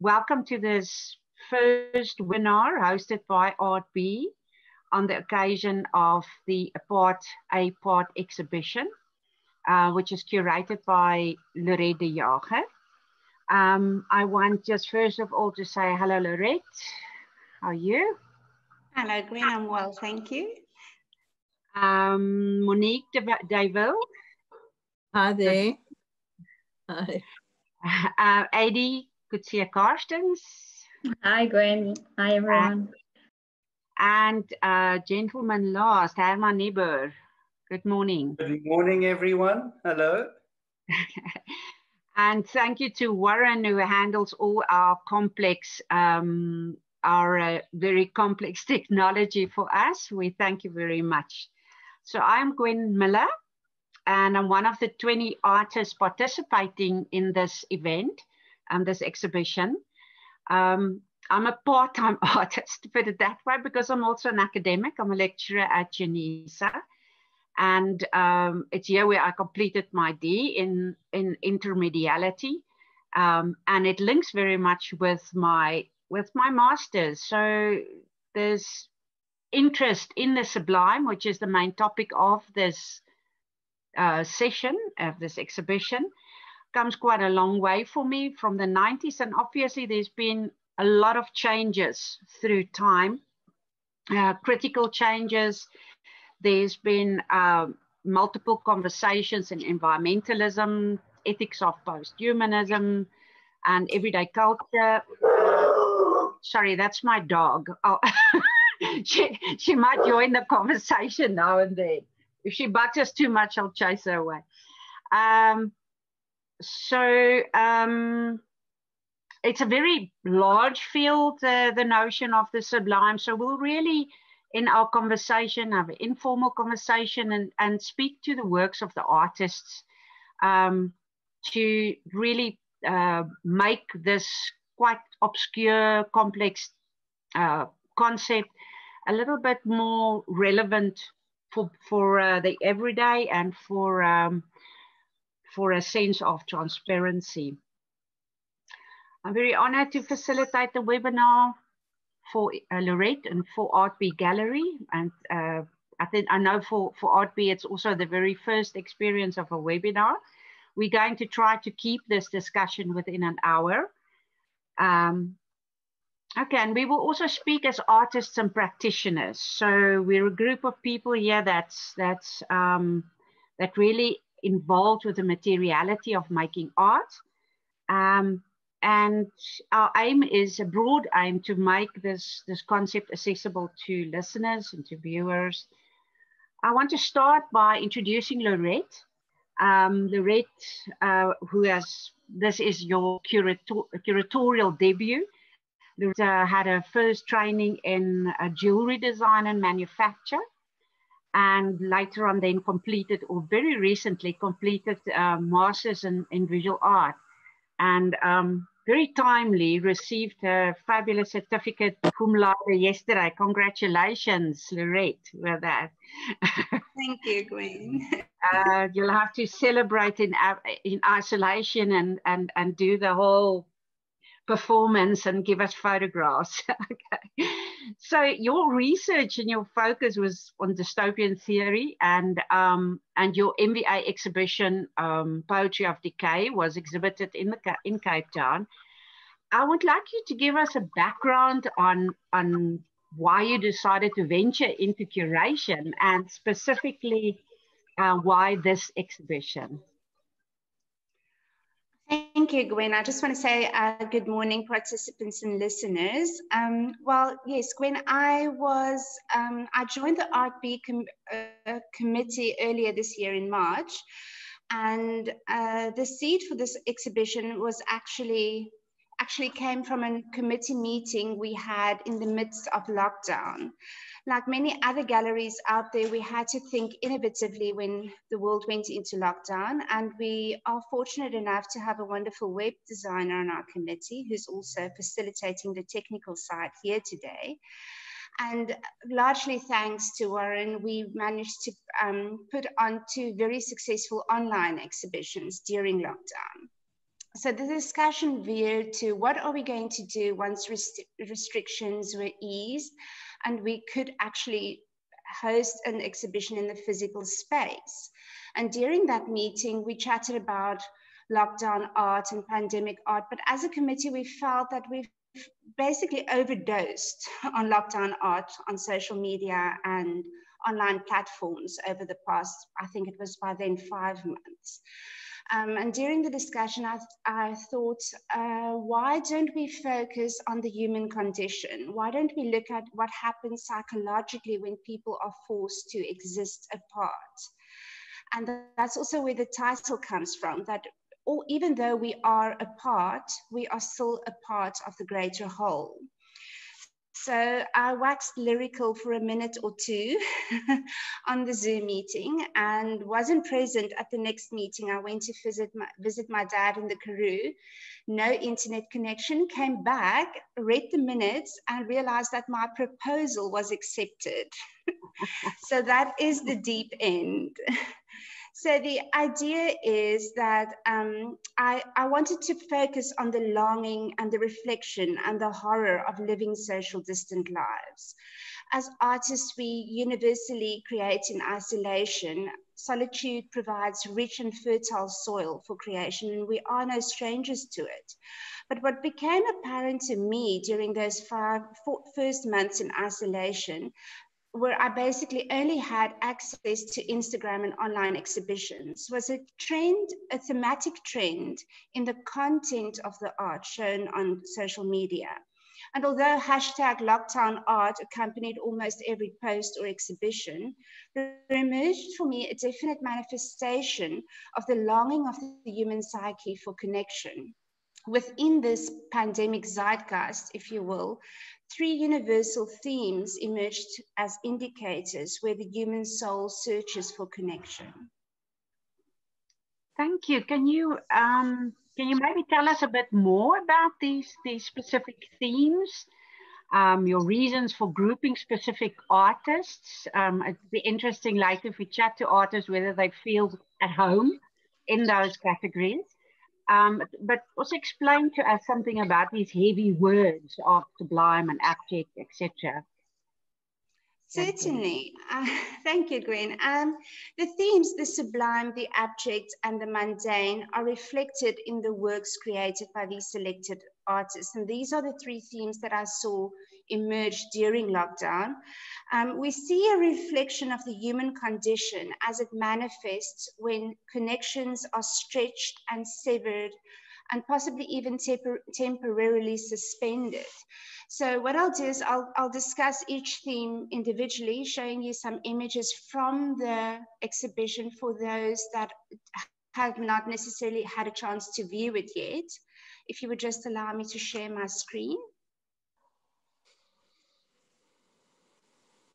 welcome to this first webinar hosted by ArtB on the occasion of the Apart A Part exhibition, uh, which is curated by Laurette de Jager. Um, I want just first of all to say hello, Laurette. How are you? Hello, Gwen. I'm well, thank you. Um, Monique Day-Wilde. Hi there. Hi. Uh, Ydi Coetsee Carstens. Hi, Gwen. Hi, everyone. And, and uh, gentleman last, Hermann Niebuhr. Good morning. Good morning, everyone. Hello. and thank you to Warren, who handles all our complex, um, our uh, very complex technology for us. We thank you very much. So I'm Gwen Miller, and I'm one of the 20 artists participating in this event and this exhibition. Um, I'm a part-time artist, to put it that way, because I'm also an academic. I'm a lecturer at UNISA. And um, it's here where I completed my D in, in intermediality. Um, and it links very much with my with my master's. So there's interest in the sublime, which is the main topic of this uh, session, of this exhibition, comes quite a long way for me from the 90s. And obviously, there's been a lot of changes through time, uh, critical changes. There's been uh, multiple conversations in environmentalism, ethics of post-humanism, and everyday culture. Sorry, that's my dog. Oh. she, she might join the conversation now and then. If she barks too much, I'll chase her away. Um, so um, it's a very large field, uh, the notion of the sublime. So we'll really, in our conversation, have an informal conversation and, and speak to the works of the artists um, to really uh, make this quite obscure, complex uh, concept a little bit more relevant for, for uh, the everyday and for, um, for a sense of transparency. I'm very honored to facilitate the webinar for uh, Lorette and for ArtB Gallery. And uh, I think I know for, for ArtB, it's also the very first experience of a webinar. We're going to try to keep this discussion within an hour. Um, Okay, and we will also speak as artists and practitioners. So we're a group of people here that's that's um, that really involved with the materiality of making art. Um, and our aim is a broad aim to make this, this concept accessible to listeners and to viewers. I want to start by introducing Laurette. Um, Laurette, uh, who has, this is your curator, curatorial debut. Luther had a first training in uh, jewelry design and manufacture, and later on then completed, or very recently completed, uh, masters in, in visual art, and um, very timely received a fabulous certificate cum laude yesterday. Congratulations, Laurette, with that. Thank you, Gwen. uh, you'll have to celebrate in in isolation and and and do the whole performance and give us photographs. okay. So your research and your focus was on dystopian theory and um, and your MBA exhibition, um, Poetry of Decay, was exhibited in, the, in Cape Town. I would like you to give us a background on, on why you decided to venture into curation and specifically uh, why this exhibition. Thank you, Gwen. I just want to say uh, good morning, participants and listeners. Um, well, yes, Gwen, I was, um, I joined the ArtB com uh, committee earlier this year in March. And uh, the seed for this exhibition was actually, actually came from a committee meeting we had in the midst of lockdown like many other galleries out there, we had to think innovatively when the world went into lockdown. And we are fortunate enough to have a wonderful web designer on our committee who's also facilitating the technical side here today. And largely thanks to Warren, we managed to um, put on two very successful online exhibitions during lockdown. So the discussion veered to what are we going to do once rest restrictions were eased and we could actually host an exhibition in the physical space. And during that meeting, we chatted about lockdown art and pandemic art. But as a committee, we felt that we've basically overdosed on lockdown art on social media and online platforms over the past, I think it was by then five months. Um, and during the discussion, I, I thought, uh, why don't we focus on the human condition? Why don't we look at what happens psychologically when people are forced to exist apart? And that's also where the title comes from, that even though we are apart, we are still a part of the greater whole. So I waxed lyrical for a minute or two on the Zoom meeting and wasn't present at the next meeting. I went to visit my, visit my dad in the Karoo. No internet connection, came back, read the minutes and realized that my proposal was accepted. so that is the deep end. So the idea is that um, I, I wanted to focus on the longing and the reflection and the horror of living social distant lives. As artists, we universally create in isolation. Solitude provides rich and fertile soil for creation, and we are no strangers to it. But what became apparent to me during those five, four, first months in isolation where I basically only had access to Instagram and online exhibitions was a trend, a thematic trend in the content of the art shown on social media. And although hashtag lockdown art accompanied almost every post or exhibition, there emerged for me a definite manifestation of the longing of the human psyche for connection. Within this pandemic zeitgeist, if you will, three universal themes emerged as indicators where the human soul searches for connection. Thank you. Can you um, can you maybe tell us a bit more about these these specific themes? Um, your reasons for grouping specific artists. Um, it'd be interesting later if we chat to artists whether they feel at home in those categories. Um, but also explain to us something about these heavy words of sublime and abject, etc. Certainly. Uh, thank you, Gwen. Um, the themes, the sublime, the abject, and the mundane, are reflected in the works created by these selected artists. And these are the three themes that I saw emerged during lockdown, um, we see a reflection of the human condition as it manifests when connections are stretched and severed and possibly even tempor temporarily suspended. So what I'll do is I'll, I'll discuss each theme individually, showing you some images from the exhibition for those that have not necessarily had a chance to view it yet. If you would just allow me to share my screen.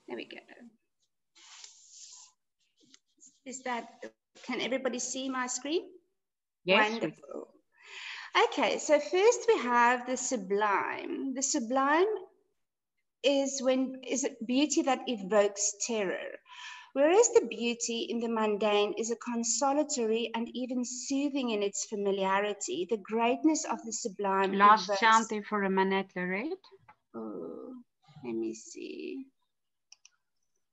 There we go. Is that, can everybody see my screen? Yes. Wonderful. Okay, so first we have the sublime. The sublime is when is it beauty that evokes terror. Whereas the beauty in the mundane is a consolatory and even soothing in its familiarity, the greatness of the sublime. Last there for a minute, Laurette. Oh, let me see.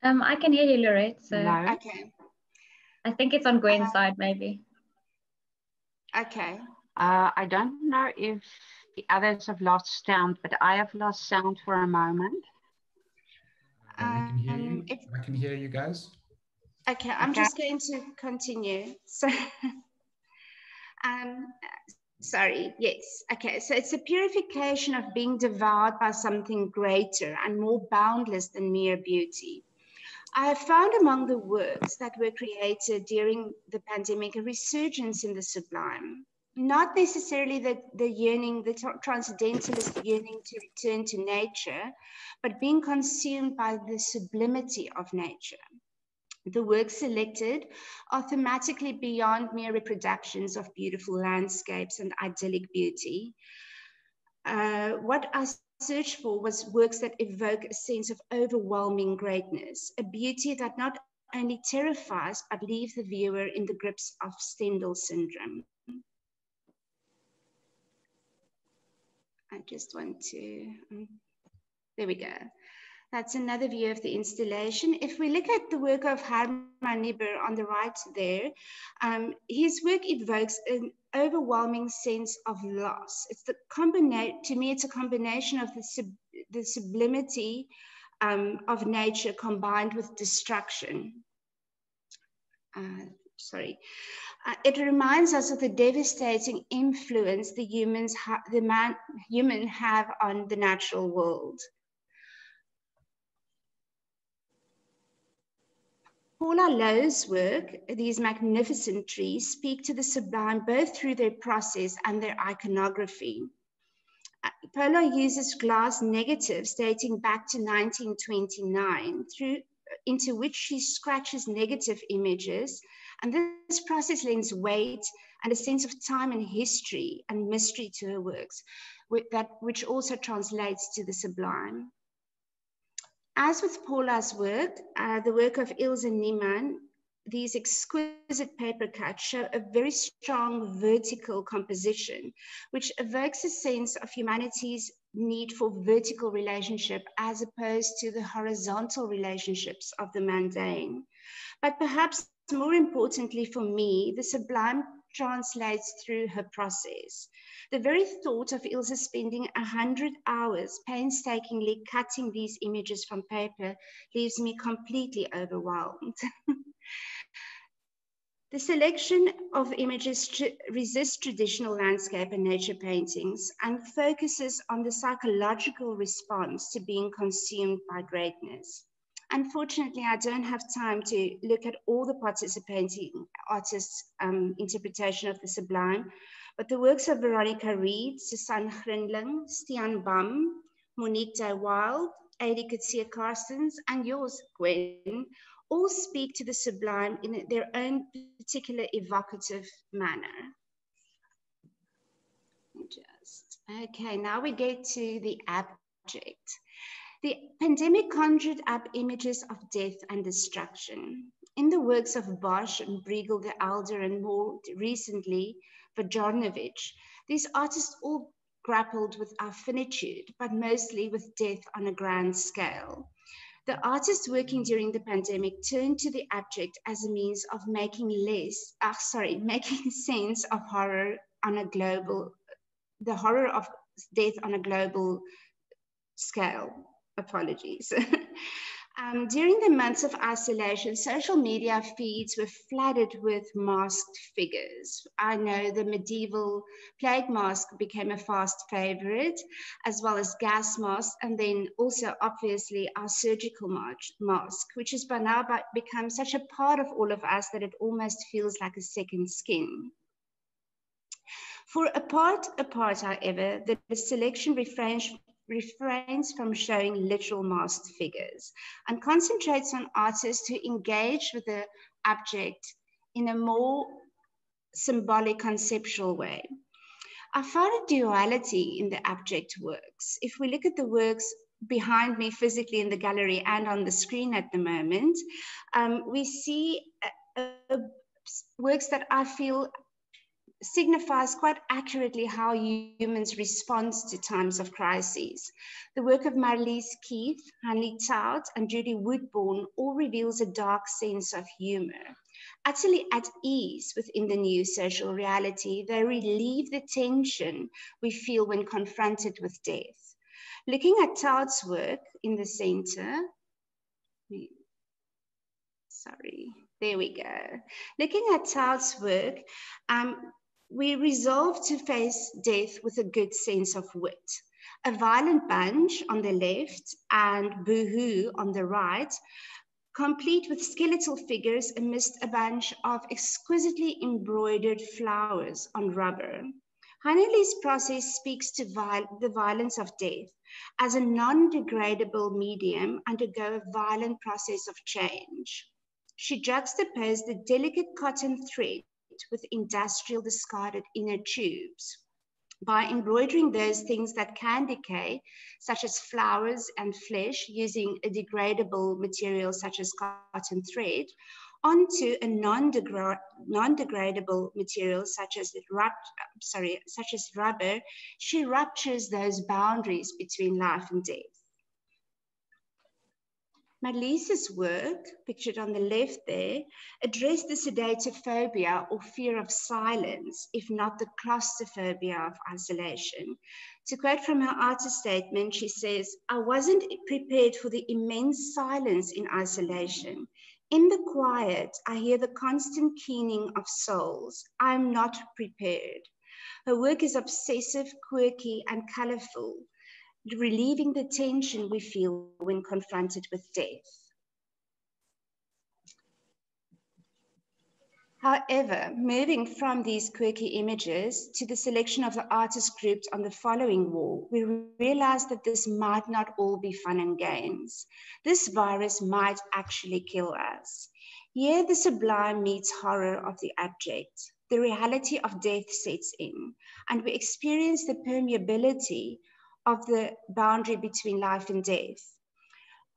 Um, I can hear you, Laurette. So no. okay. I think it's on Gwen's uh, side, maybe. Okay. Uh, I don't know if the others have lost sound, but I have lost sound for a moment. I can hear you. Um, I can hear you guys. Okay, I'm okay. just going to continue. So, um, sorry, yes. Okay, so it's a purification of being devoured by something greater and more boundless than mere beauty. I have found among the works that were created during the pandemic a resurgence in the sublime. Not necessarily the, the yearning, the transcendentalist yearning to return to nature, but being consumed by the sublimity of nature. The works selected are thematically beyond mere reproductions of beautiful landscapes and idyllic beauty. Uh, what I searched for was works that evoke a sense of overwhelming greatness, a beauty that not only terrifies but leaves the viewer in the grips of Stendhal syndrome. I just want to, um, there we go. That's another view of the installation. If we look at the work of Hermann Niebuhr on the right there, um, his work evokes an overwhelming sense of loss. It's the combination, to me, it's a combination of the, sub the sublimity um, of nature combined with destruction. Uh, sorry. Uh, it reminds us of the devastating influence the humans the man human have on the natural world. Paula Lowe's work, these magnificent trees, speak to the sublime both through their process and their iconography. Uh, Paula uses glass negatives dating back to 1929 through into which she scratches negative images. And this process lends weight and a sense of time and history and mystery to her works, that, which also translates to the sublime. As with Paula's work, uh, the work of Ilse Niemann, these exquisite paper cuts show a very strong vertical composition, which evokes a sense of humanity's need for vertical relationship as opposed to the horizontal relationships of the mundane. But perhaps more importantly for me, the sublime translates through her process. The very thought of Ilse spending a hundred hours painstakingly cutting these images from paper leaves me completely overwhelmed. The selection of images resists traditional landscape and nature paintings and focuses on the psychological response to being consumed by greatness. Unfortunately, I don't have time to look at all the participating artists' um, interpretation of the sublime, but the works of Veronica Reid, Susan Grinling, Stian Bam, Monique Wilde, Ydi Coetsee Carstens, and yours, Gwen, all speak to the sublime in their own particular evocative manner. Just, okay, now we get to the abject. The pandemic conjured up images of death and destruction. In the works of Bosch and Bruegel the Elder and more recently, Vojarnovich, these artists all grappled with our finitude, but mostly with death on a grand scale. The artists working during the pandemic turned to the abject as a means of making less, uh, sorry, making sense of horror on a global, the horror of death on a global scale. Apologies. Um, during the months of isolation, social media feeds were flooded with masked figures. I know the medieval plague mask became a fast favorite, as well as gas masks, and then also obviously our surgical mask, which has by now become such a part of all of us that it almost feels like a second skin. For a part apart, however, the selection refrains refrains from showing literal masked figures and concentrates on artists who engage with the abject in a more symbolic conceptual way. I found a duality in the abject works. If we look at the works behind me physically in the gallery and on the screen at the moment, um, we see uh, uh, works that I feel signifies quite accurately how humans respond to times of crises. The work of Marlies Keith, Hanley Tout, and Judy Woodborne all reveals a dark sense of humor. Utterly at ease within the new social reality, they relieve the tension we feel when confronted with death. Looking at Tout's work in the center, sorry, there we go. Looking at Tout's work, um, we resolve to face death with a good sense of wit. A violent bunch on the left and boohoo on the right, complete with skeletal figures amidst a bunch of exquisitely embroidered flowers on rubber. Hannelly's process speaks to viol the violence of death as a non-degradable medium undergo a violent process of change. She juxtaposed the delicate cotton thread with industrial discarded inner tubes. By embroidering those things that can decay, such as flowers and flesh, using a degradable material such as cotton thread, onto a non-degradable non material such as, sorry, such as rubber, she ruptures those boundaries between life and death. Marlise's work, pictured on the left there, addressed the sedatephobia or fear of silence, if not the claustrophobia of isolation. To quote from her artist statement, she says, I wasn't prepared for the immense silence in isolation. In the quiet, I hear the constant keening of souls. I'm not prepared. Her work is obsessive, quirky, and colorful, relieving the tension we feel when confronted with death. However, moving from these quirky images to the selection of the artist grouped on the following wall, we realized that this might not all be fun and games. This virus might actually kill us. Here, the sublime meets horror of the abject. The reality of death sets in, and we experience the permeability of the boundary between life and death.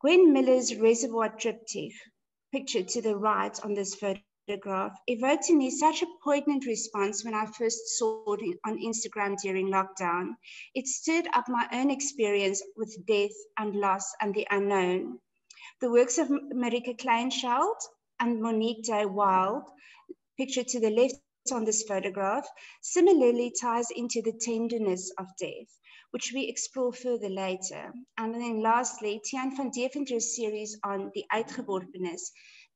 Gwen Miller's reservoir triptych, pictured to the right on this photograph evoked in me such a poignant response when I first saw it on Instagram during lockdown. It stirred up my own experience with death and loss and the unknown. The works of Marika Kleinscheld and Monique Day-Wilde, pictured to the left on this photograph, similarly ties into the tenderness of death, which we explore further later. And then lastly, Tian van Deventer's series on the uitgeworpenes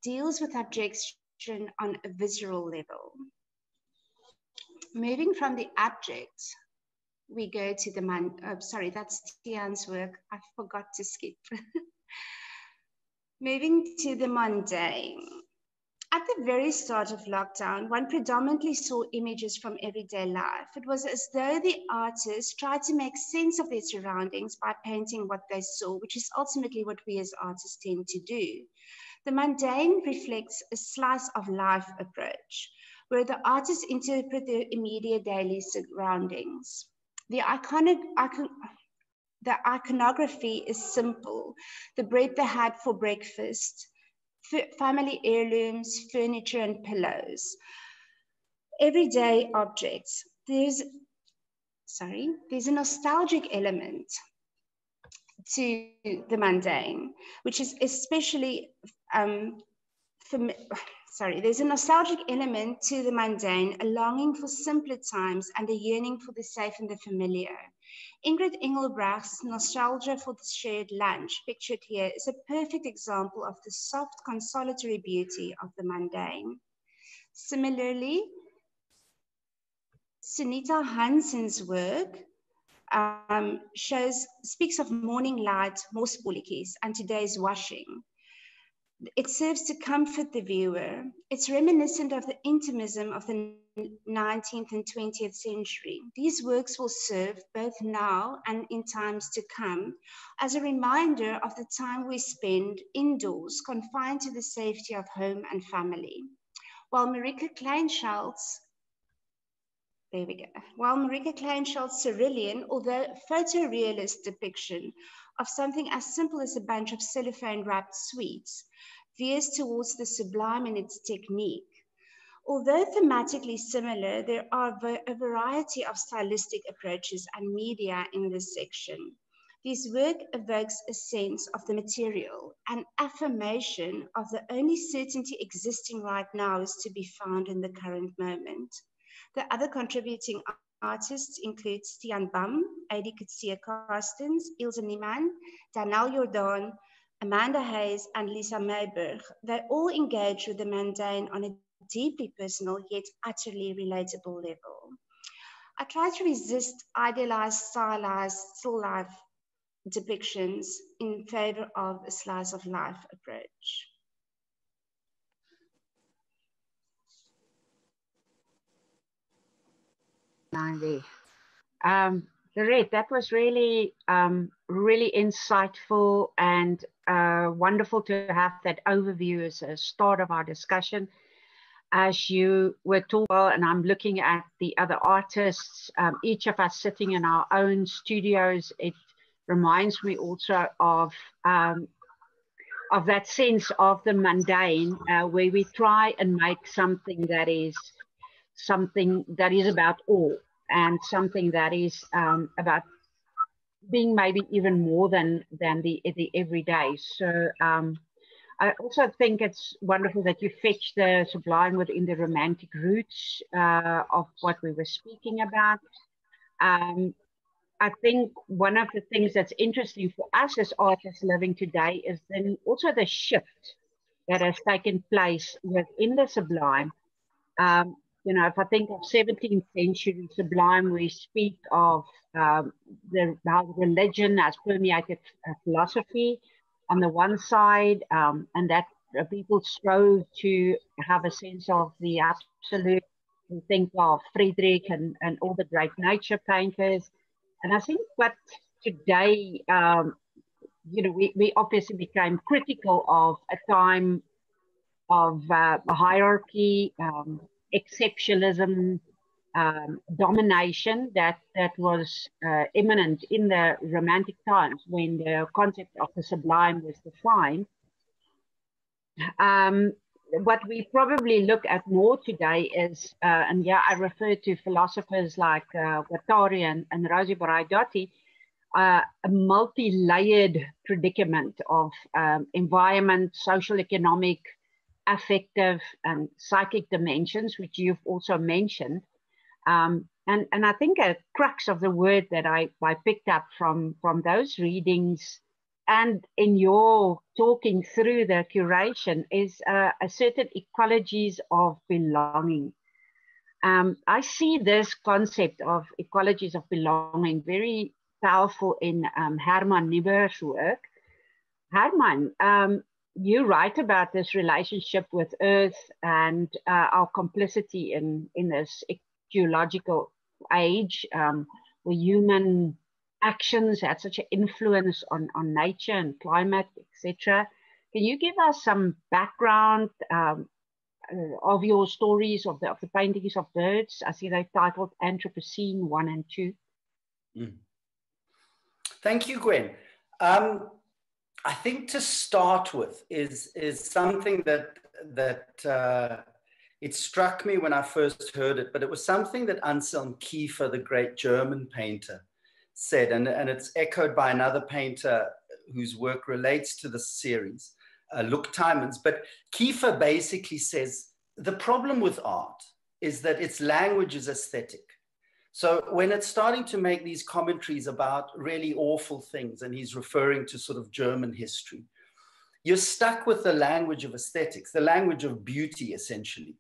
deals with objects on a visceral level. Moving from the abject, we go to the man, oh, sorry, that's Tian's work. I forgot to skip. Moving to the mundane. At the very start of lockdown, one predominantly saw images from everyday life. It was as though the artists tried to make sense of their surroundings by painting what they saw, which is ultimately what we as artists tend to do. The mundane reflects a slice of life approach, where the artists interpret their immediate daily surroundings. The iconic icon, the iconography is simple. The bread they had for breakfast, family heirlooms, furniture, and pillows. Everyday objects. There's, sorry, there's a nostalgic element to the mundane, which is especially um, sorry, there's a nostalgic element to the mundane, a longing for simpler times and a yearning for the safe and the familiar. Ingrid Engelbrecht's nostalgia for the shared lunch, pictured here, is a perfect example of the soft consolatory beauty of the mundane. Similarly, Sunita Hansen's work um, shows, speaks of morning light, more spolikis, and today's washing. It serves to comfort the viewer. It's reminiscent of the intimism of the 19th and 20th century. These works will serve both now and in times to come as a reminder of the time we spend indoors, confined to the safety of home and family. While Marika Kleinscheld's there we go. While Marika Kleinscheld's Cyrillian, although photorealist depiction of something as simple as a bunch of cellophane wrapped sweets veers towards the sublime in its technique. Although thematically similar, there are a variety of stylistic approaches and media in this section. This work evokes a sense of the material, an affirmation of the only certainty existing right now is to be found in the current moment. The other contributing artists include Stian Bam, Ydi Coetsee Carstens, Ilse Niemann, Danielle Jordan, Amanda Hayes, and Lisa Mayberg. They all engage with the mundane on a deeply personal yet utterly relatable level. I try to resist idealized, stylized, still life depictions in favor of a slice of life approach. Um, Laurette, that was really, um, really insightful and uh, wonderful to have that overview as a start of our discussion. As you were talking, and I'm looking at the other artists, um, each of us sitting in our own studios, it reminds me also of um, of that sense of the mundane, uh, where we try and make something that is something that is about all and something that is um, about being maybe even more than than the the everyday. So um, I also think it's wonderful that you fetch the sublime within the romantic roots uh, of what we were speaking about. Um, I think one of the things that's interesting for us as artists living today is then also the shift that has taken place within the sublime. Um, you know, if I think of 17th century sublime, we speak of um, the, how religion has permeated philosophy on the one side, um, and that uh, people strove to have a sense of the absolute. We think of Friedrich and, and all the great nature painters. And I think what today, um, you know, we, we obviously became critical of a time of uh, hierarchy, um, exceptionalism, um, domination that, that was uh, imminent in the Romantic times when the concept of the sublime was defined. Um, what we probably look at more today is, uh, and yeah, I refer to philosophers like uh, Guattari and, and Rosi Braidotti, uh, a multi-layered predicament of um, environment, social, economic, affective and psychic dimensions, which you've also mentioned. Um, and, and I think a crux of the word that I, I picked up from, from those readings and in your talking through the curation is uh, a certain ecologies of belonging. Um, I see this concept of ecologies of belonging very powerful in um, Hermann Niebuhr's work. Hermann, um, you write about this relationship with Earth and uh, our complicity in, in this ecological age um, where human actions had such an influence on, on nature and climate, etc. Can you give us some background um, uh, of your stories of the, of the paintings of birds? I see they're titled Anthropocene 1 and 2. Mm. Thank you, Gwen. Um, I think to start with is is something that that uh, it struck me when I first heard it, but it was something that Anselm Kiefer, the great German painter, said, and, and it's echoed by another painter whose work relates to the series, uh, Luc Tuymans. But Kiefer basically says the problem with art is that its language is aesthetic. So when it's starting to make these commentaries about really awful things, and he's referring to sort of German history, you're stuck with the language of aesthetics, the language of beauty, essentially.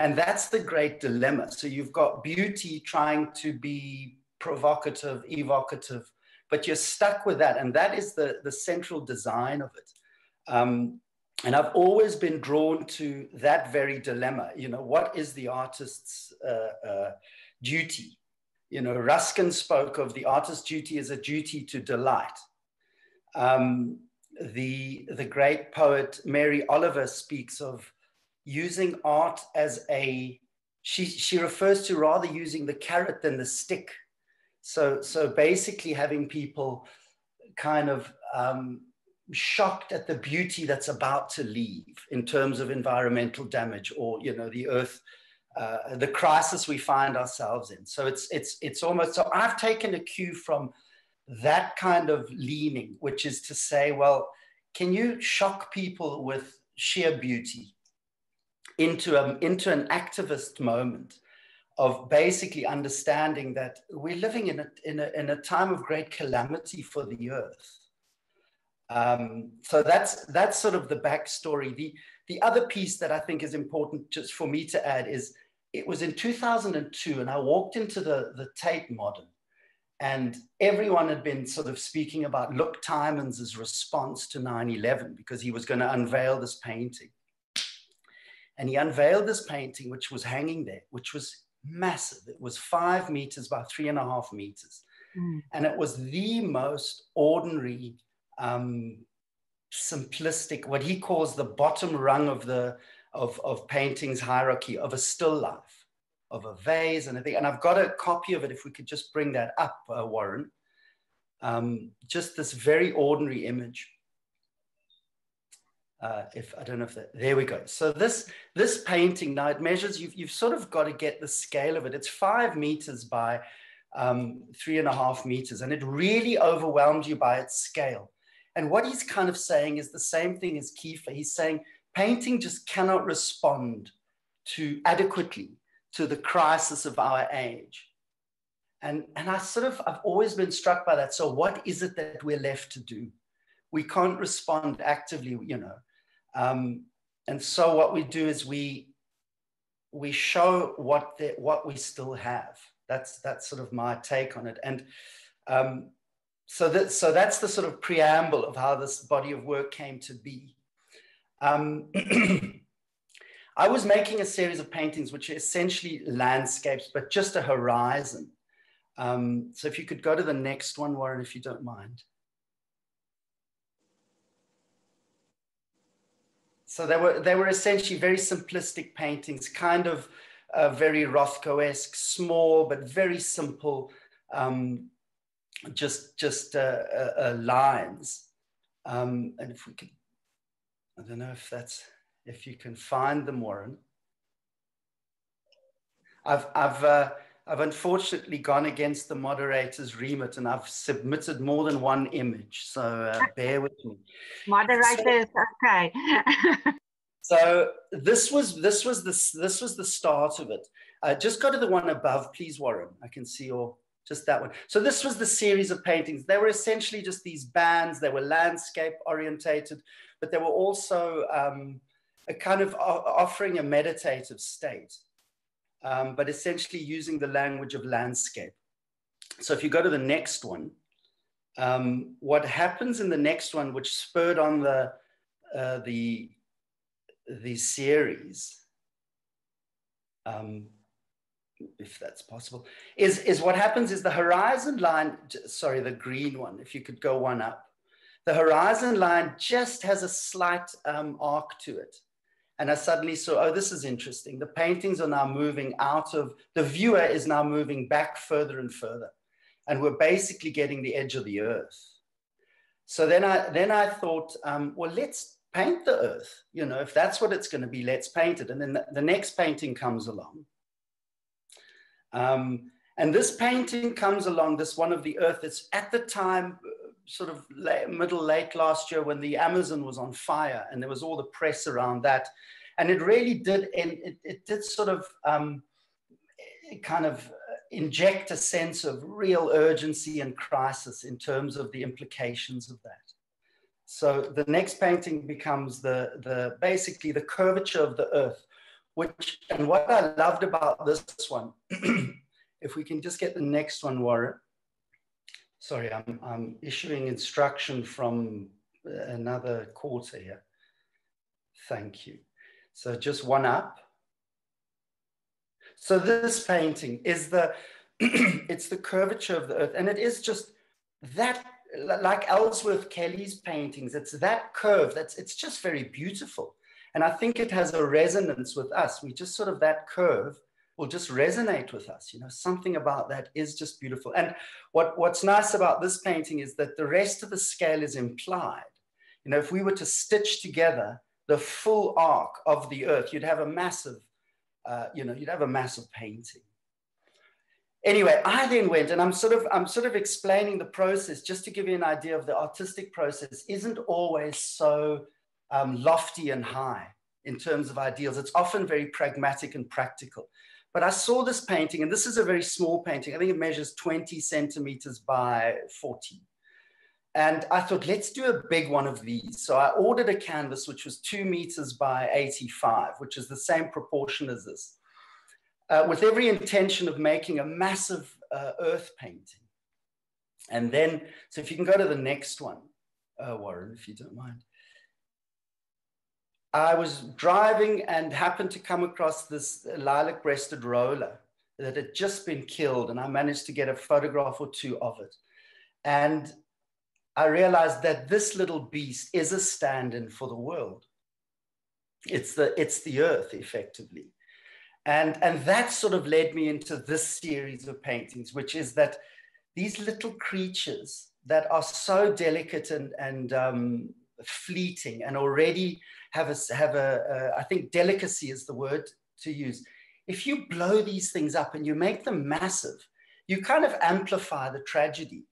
And that's the great dilemma. So you've got beauty trying to be provocative, evocative, but you're stuck with that. And that is the, the central design of it. Um, and I've always been drawn to that very dilemma. You know, what is the artist's uh, uh, duty. You know, Ruskin spoke of the artist's duty as a duty to delight. Um, the, the great poet Mary Oliver speaks of using art as a, she, she refers to rather using the carrot than the stick. So, so basically having people kind of um, shocked at the beauty that's about to leave in terms of environmental damage or, you know, the earth uh, the crisis we find ourselves in. So it's it's it's almost so I've taken a cue from that kind of leaning, which is to say, well, can you shock people with sheer beauty into a, into an activist moment of basically understanding that we're living in a, in a, in a time of great calamity for the earth. Um, so that's that's sort of the backstory. The the other piece that I think is important just for me to add is it was in 2002 and I walked into the, the Tate Modern and everyone had been sort of speaking about Luc Tuymans' response to 9-11 because he was going to unveil this painting. And he unveiled this painting, which was hanging there, which was massive. It was five meters by three and a half meters. Mm. And it was the most ordinary, um, simplistic, what he calls the bottom rung of the, of, of paintings hierarchy of a still life, of a vase and a thing. And I've got a copy of it, if we could just bring that up, uh, Warren. Um, just this very ordinary image. Uh, if I don't know if that, there we go. So this this painting now it measures. You've you've sort of got to get the scale of it. It's five meters by um, three and a half meters, and it really overwhelmed you by its scale. And what he's kind of saying is the same thing as Kiefer. He's saying painting just cannot respond to adequately to the crisis of our age. And, and I sort of, I've always been struck by that. So what is it that we're left to do? We can't respond actively, you know. Um, and so what we do is we, we show what, the, what we still have. That's, that's sort of my take on it. And um, so, that, so that's the sort of preamble of how this body of work came to be. Um, I was making a series of paintings which are essentially landscapes, but just a horizon. Um, so if you could go to the next one, Warren, if you don't mind. So they were, they were essentially very simplistic paintings, kind of uh, very Rothko-esque, small, but very simple, um, just, just uh, uh, uh lines. Um, and if we could, I don't know if that's, if you can find them, Warren. I've, I've, uh, I've unfortunately gone against the moderator's remit and I've submitted more than one image. So uh, bear with me. Moderators, so, okay. so this was this was this this was the start of it. Uh, just go to the one above, please, Warren. I can see your just that one. So this was the series of paintings. They were essentially just these bands. They were landscape orientated, but they were also um, a kind of offering a meditative state, um, but essentially using the language of landscape. So if you go to the next one, um, what happens in the next one, which spurred on the uh, the the series, um, if that's possible, is is what happens is the horizon line. Sorry, the green one. If you could go one up, the horizon line just has a slight um, arc to it. And I suddenly saw, oh, this is interesting. The paintings are now moving out of, the viewer is now moving back further and further. And we're basically getting the edge of the earth. So then I, then I thought, um, well, let's paint the earth. You know, if that's what it's going to be, let's paint it. And then the, the next painting comes along. Um, and this painting comes along, this one of the earth. It's at the time sort of late, middle late last year when the Amazon was on fire and there was all the press around that. And it really did, it, it did sort of um, kind of inject a sense of real urgency and crisis in terms of the implications of that. So the next painting becomes the, the basically the curvature of the earth, which, and what I loved about this one, if we can just get the next one, Warren sorry, I'm, I'm issuing instruction from another quarter here. Thank you. So just one up. So this painting is the, it's the curvature of the earth. And it is just that, like Ellsworth Kelly's paintings, it's that curve, that's, it's just very beautiful. And I think it has a resonance with us. We just sort of that curve will just resonate with us. You know, something about that is just beautiful. And what, what's nice about this painting is that the rest of the scale is implied. You know, if we were to stitch together the full arc of the earth, you'd have a massive, uh, you know, you'd have a massive painting. Anyway, I then went and I'm sort of I'm sort of explaining the process just to give you an idea of the artistic process isn't always so um, lofty and high in terms of ideals. It's often very pragmatic and practical. But I saw this painting, and this is a very small painting. I think it measures 20 centimeters by 40. And I thought, let's do a big one of these. So I ordered a canvas which was two meters by 85, which is the same proportion as this, uh, with every intention of making a massive uh, earth painting. And then, so if you can go to the next one, uh, Warren, if you don't mind. I was driving and happened to come across this lilac breasted roller that had just been killed, and I managed to get a photograph or two of it. And I realized that this little beast is a stand in for the world. It's the, it's the earth, effectively. And, and that sort of led me into this series of paintings, which is that these little creatures that are so delicate and, and um, fleeting and already have a, have a, a I think delicacy is the word to use. If you blow these things up and you make them massive, you kind of amplify the tragedy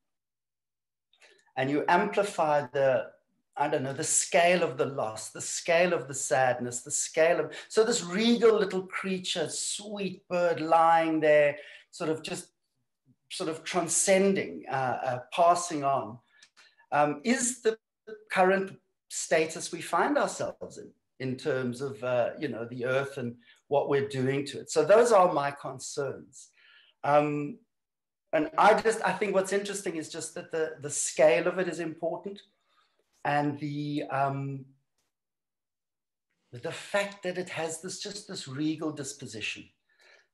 and you amplify the I don't know, the scale of the loss, the scale of the sadness, the scale of. So, this regal little creature, sweet bird lying there, sort of just sort of transcending, uh, uh, passing on, um, is the current status we find ourselves in, in terms of, uh, you know, the earth and what we're doing to it. So, those are my concerns. Um, and I just, I think what's interesting is just that the, the scale of it is important and the um, the fact that it has this just this regal disposition,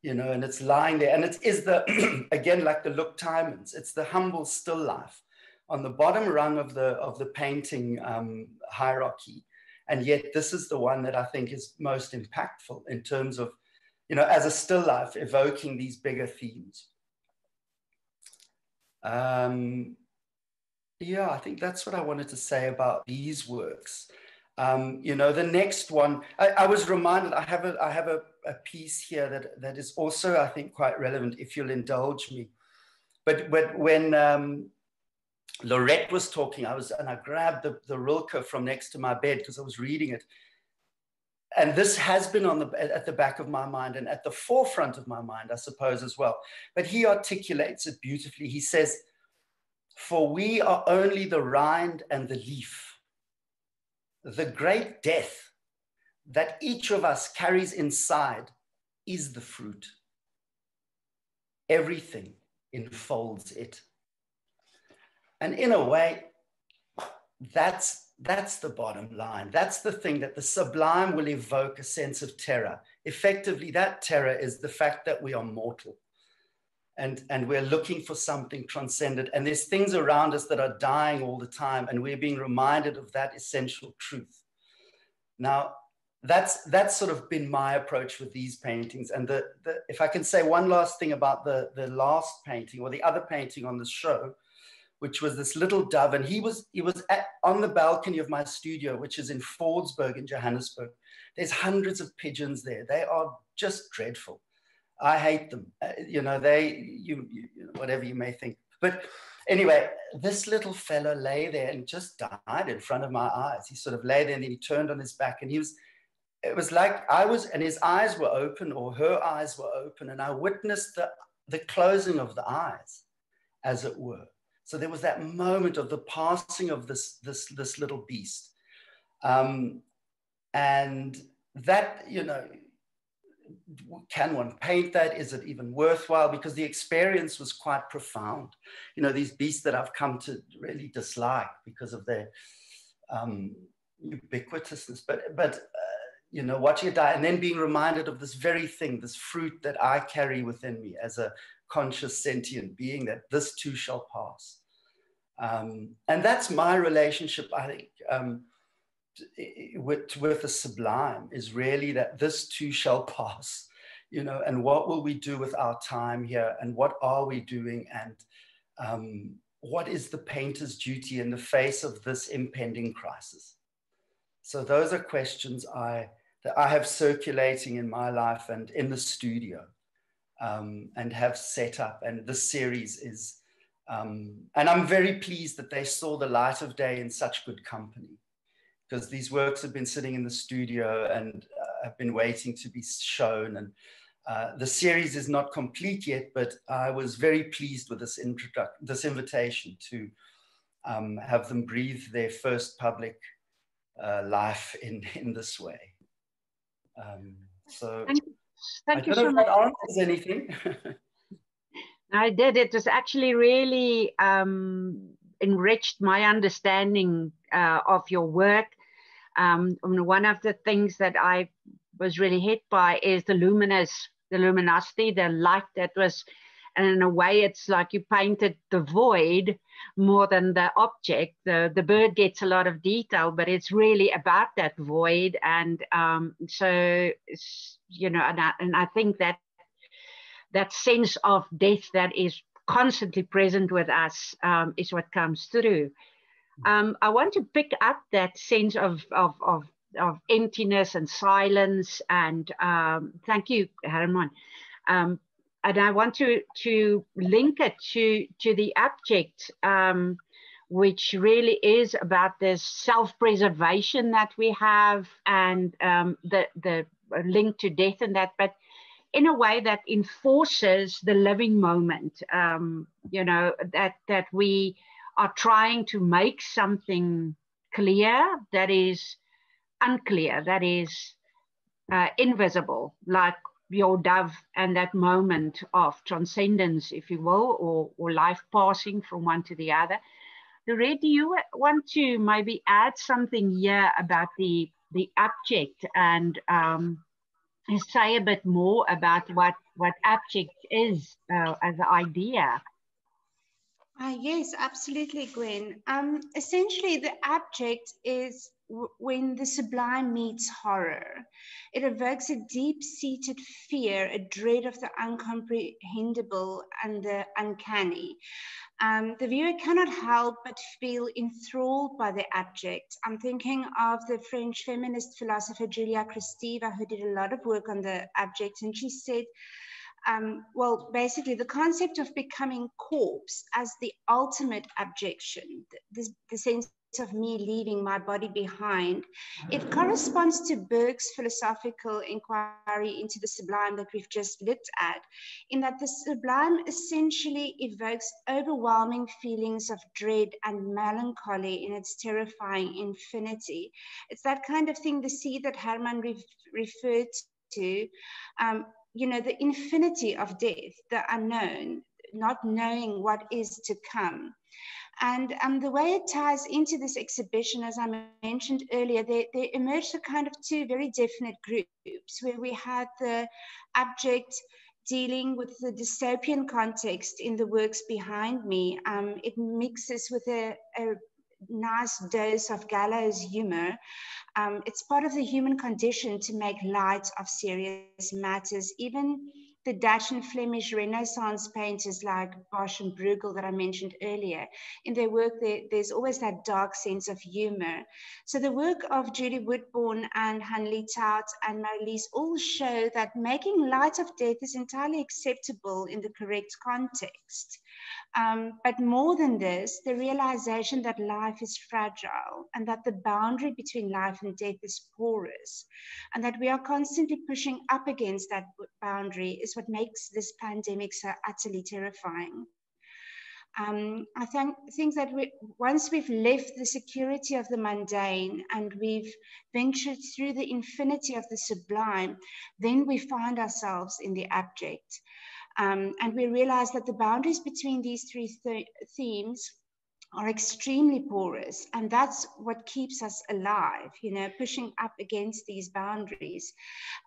you know, and it's lying there, and it is the again like the Luc Tuymans, it's the humble still life on the bottom rung of the of the painting um, hierarchy, and yet this is the one that I think is most impactful in terms of, you know, as a still life evoking these bigger themes. Um, yeah, I think that's what I wanted to say about these works. Um, you know, the next one, I, I, was reminded, I have, a, I have a, a, piece here that, that is also, I think, quite relevant, if you'll indulge me. But, but when um, Laurette was talking, I was, and I grabbed the, the Rilke from next to my bed because I was reading it. And this has been on the, at the back of my mind and at the forefront of my mind, I suppose, as well. But he articulates it beautifully. He says, for we are only the rind and the leaf. The great death that each of us carries inside is the fruit. Everything enfolds it. And in a way, that's, that's the bottom line. That's the thing that the sublime will evoke a sense of terror. Effectively, that terror is the fact that we are mortal and, and we're looking for something transcendent. And there's things around us that are dying all the time, and we're being reminded of that essential truth. Now, that's that's sort of been my approach with these paintings. And the, the if I can say one last thing about the, the last painting or the other painting on the show, which was this little dove, and he was he was at, on the balcony of my studio, which is in Fordsburg in Johannesburg. There's hundreds of pigeons there. They are just dreadful I hate them. Uh, you know, they, you, you, whatever you may think. But anyway, this little fellow lay there and just died in front of my eyes. He sort of lay there and then he turned on his back and he was, it was like I was, and his eyes were open or her eyes were open, and I witnessed the, the closing of the eyes, as it were. So there was that moment of the passing of this, this, this little beast. Um, and that, you know, can one paint that? Is it even worthwhile? Because the experience was quite profound. You know, these beasts that I've come to really dislike because of their um, ubiquitousness. But, but uh, you know, watching it die and then being reminded of this very thing, this fruit that I carry within me as a conscious sentient being, that this too shall pass. Um, and that's my relationship, I think. Um, with, with the sublime is really that this too shall pass, you know, and what will we do with our time here and what are we doing and um, what is the painter's duty in the face of this impending crisis? So those are questions I, that I have circulating in my life and in the studio um, and have set up. And this series is, um, and I'm very pleased that they saw the light of day in such good company because these works have been sitting in the studio and uh, have been waiting to be shown. And uh, the series is not complete yet, but I was very pleased with this, this invitation to um, have them breathe their first public uh, life in, in this way. Um, so thank, thank I you so much. answers anything. I did. It was actually really um, enriched my understanding uh, of your work um, one of the things that I was really hit by is the luminous, the luminosity, the light that was, and in a way, it's like you painted the void more than the object. The the bird gets a lot of detail, but it's really about that void. And um, so, you know, and I, and I think that that sense of death that is constantly present with us um, is what comes through. Um, I want to pick up that sense of, of, of, of emptiness and silence. And um, thank you, Hermann. Um, and I want to, to link it to, to the abject, um, which really is about this self-preservation that we have and um, the, the link to death and that. But in a way that enforces the living moment. Um, you know that that we are trying to make something clear that is unclear, that is uh, invisible, like your dove and that moment of transcendence, if you will, or, or life passing from one to the other. Laurette, do you want to maybe add something here about the the abject and um, say a bit more about what, what abject is uh, as an idea? Uh, yes, absolutely, Gwen. Um, essentially, the abject is when the sublime meets horror. It evokes a deep seated fear, a dread of the uncomprehendable and the uncanny. Um, the viewer cannot help but feel enthralled by the abject. I'm thinking of the French feminist philosopher Julia Kristeva, who did a lot of work on the abject, and she said, um, well, basically, the concept of becoming corpse as the ultimate abjection, the, the sense of me leaving my body behind. It corresponds to Burke's philosophical inquiry into the sublime that we've just looked at, in that the sublime essentially evokes overwhelming feelings of dread and melancholy in its terrifying infinity. It's that kind of thing, the sea that Hermann re referred to. Um, you know, the infinity of death, the unknown, not knowing what is to come. And um, the way it ties into this exhibition, as I mentioned earlier, there, there emerged a kind of two very definite groups where we had the abject dealing with the dystopian context in the works behind me. Um, it mixes with a, a nice dose of gallows humor. Um, it's part of the human condition to make light of serious matters, even the Dutch and Flemish Renaissance painters like Bosch and Bruegel that I mentioned earlier, in their work, there, there's always that dark sense of humor. So the work of Judy Woodborne and Hanley Tout and Marlies all show that making light of death is entirely acceptable in the correct context. Um, but more than this, the realization that life is fragile and that the boundary between life and death is porous, and that we are constantly pushing up against that boundary is what makes this pandemic so utterly terrifying. Um, I think, think that we, once we've left the security of the mundane and we've ventured through the infinity of the sublime, then we find ourselves in the abject. Um, and we realize that the boundaries between these three th themes are extremely porous and that's what keeps us alive you know pushing up against these boundaries.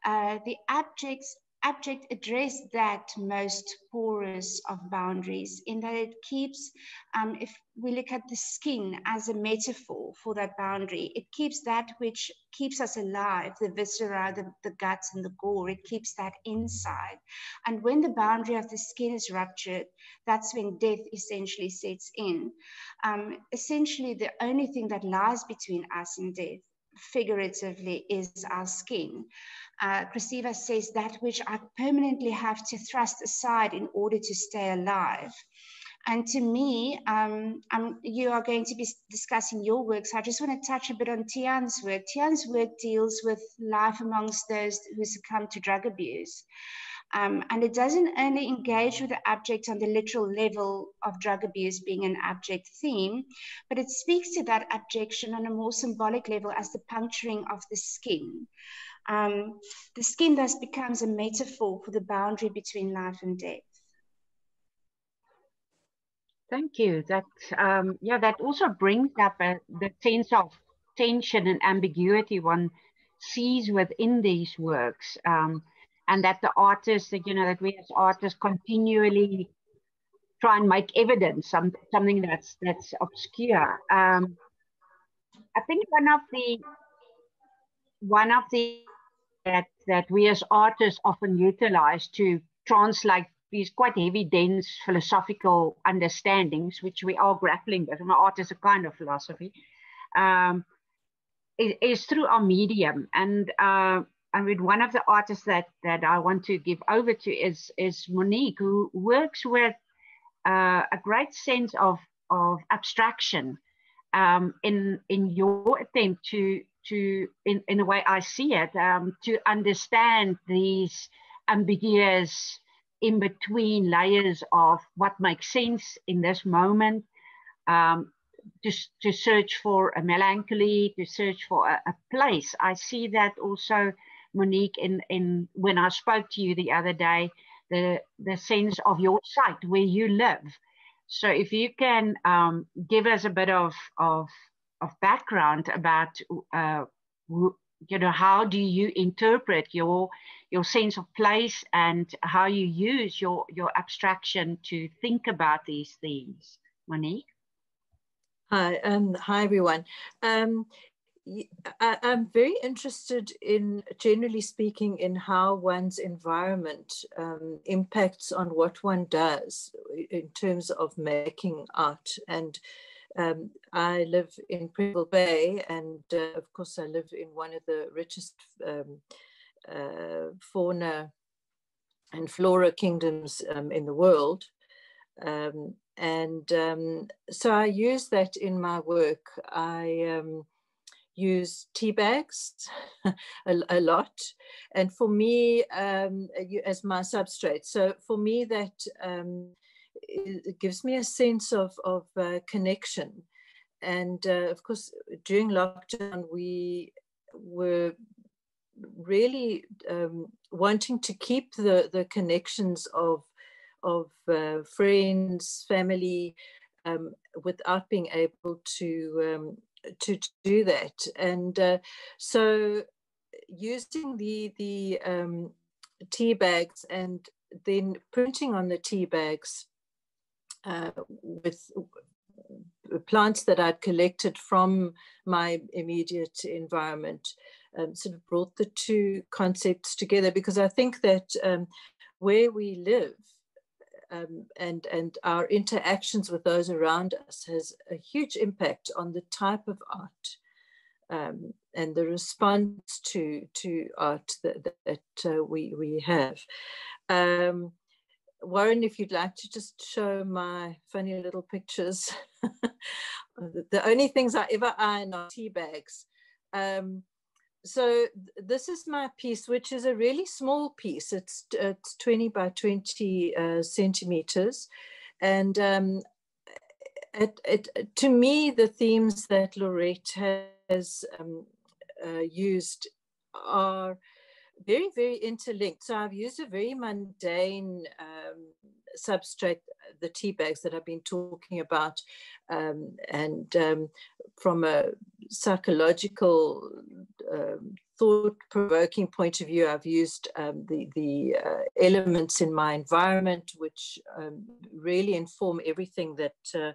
Uh, the abjects abject address that most porous of boundaries in that it keeps, um, if we look at the skin as a metaphor for that boundary, it keeps that which keeps us alive, the viscera, the, the guts and the gore, it keeps that inside. And when the boundary of the skin is ruptured, that's when death essentially sets in. Um, essentially, the only thing that lies between us and death figuratively is our skin uh, says, that which I permanently have to thrust aside in order to stay alive. And to me, um, you are going to be discussing your work, so I just want to touch a bit on Stian's work. Stian's work deals with life amongst those who succumb to drug abuse. Um, and it doesn't only engage with the abject on the literal level of drug abuse being an abject theme, but it speaks to that abjection on a more symbolic level as the puncturing of the skin. Um, the skin thus becomes a metaphor for the boundary between life and death. Thank you. That um, yeah, that also brings up a, the sense of tension and ambiguity one sees within these works, um, and that the artists, that you know, that we as artists continually try and make evidence some, something that's that's obscure. Um, I think one of the one of the that that we as artists often utilize to translate these quite heavy, dense philosophical understandings, which we are grappling with. And art is a kind of philosophy. Um, is, is through our medium, and uh, I mean, one of the artists that that I want to give over to is is Monique, who works with uh, a great sense of of abstraction um, in in your attempt to to in, in the way I see it um, to understand these ambiguous in between layers of what makes sense in this moment um, to, to search for a melancholy to search for a, a, place. I see that also Monique in in when I spoke to you the other day the the sense of your site where you live so if you can um, give us a bit of, of, of background about, uh, you know, how do you interpret your, your sense of place and how you use your, your abstraction to think about these themes, Monique? Hi, um, hi everyone. Um, I, am very interested in, generally speaking, in how one's environment um, impacts on what one does in terms of making art. And um, I live in Pringle Bay, and uh, of course, I live in one of the richest um, uh, fauna and flora kingdoms um, in the world. Um, and um, so I use that in my work. I use tea bags a, a, lot. And for me um, as my substrate so for me that um, it gives me a sense of, of uh, connection. And uh, of course during lockdown we were really um, wanting to keep the, the connections of of uh, friends family um, without being able to um, to do that. And uh, so using the, the um, tea bags and then printing on the tea bags uh, with plants that I'd collected from my immediate environment um, sort of brought the two concepts together because I think that um, where we live um, and, and our interactions with those around us has a huge impact on the type of art um, and the response to, to art that, that uh, we, we have. Um, Warren, if you'd like to just show my funny little pictures. the only things I ever iron are tea bags. Um, so this is my piece, which is a really small piece. It's, it's 20 by 20 uh, centimeters. And um, it, it, to me, the themes that Laurette has um, uh, used are very, very interlinked. So I've used a very mundane um, substrate, the tea bags that I've been talking about, um, and um, from a psychological um, thought-provoking point of view, I've used um, the, the uh, elements in my environment, which um, really inform everything that uh,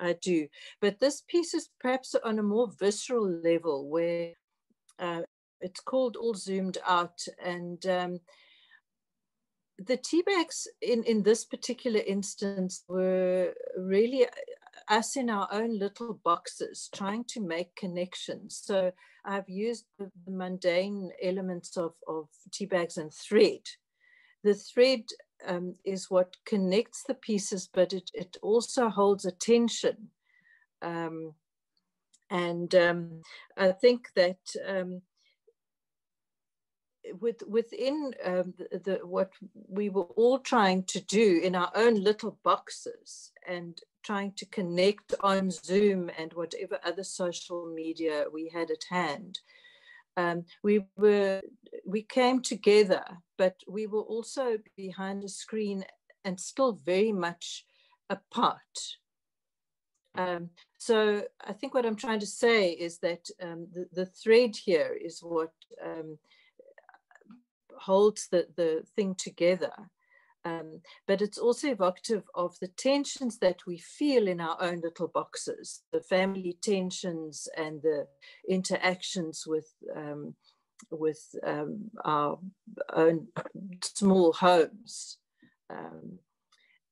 I do. But this piece is perhaps on a more visceral level where uh, it's called All Zoomed Out. And um, the tea bags in, in this particular instance were really us in our own little boxes trying to make connections. So I've used the, the mundane elements of, of tea bags and thread. The thread um, is what connects the pieces, but it, it also holds attention. Um, and um, I think that um, with, within um, the, the, what we were all trying to do in our own little boxes and trying to connect on Zoom and whatever other social media we had at hand, um, we were we came together, but we were also behind a screen and still very much apart. Um, so I think what I'm trying to say is that um, the, the thread here is what um, holds the, the thing together. Um, but it's also evocative of the tensions that we feel in our own little boxes, the family tensions and the interactions with um, with um, our own small homes. Um,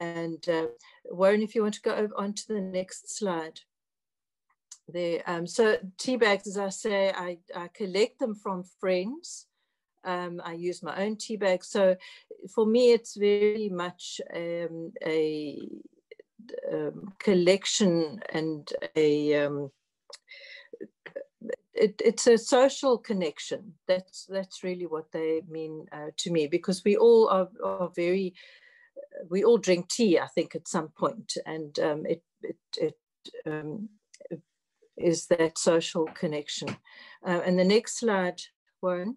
and uh, Warren, if you want to go on to the next slide. There, um, so tea bags, as I say, I, I collect them from friends. Um, I use my own tea bags. So for me, it's very much um, a um, collection and a um, it, it's a social connection. That's that's really what they mean uh, to me because we all are, are very we all drink tea. I think at some point, and um, it it, it um, is that social connection. Uh, and the next slide, Warren.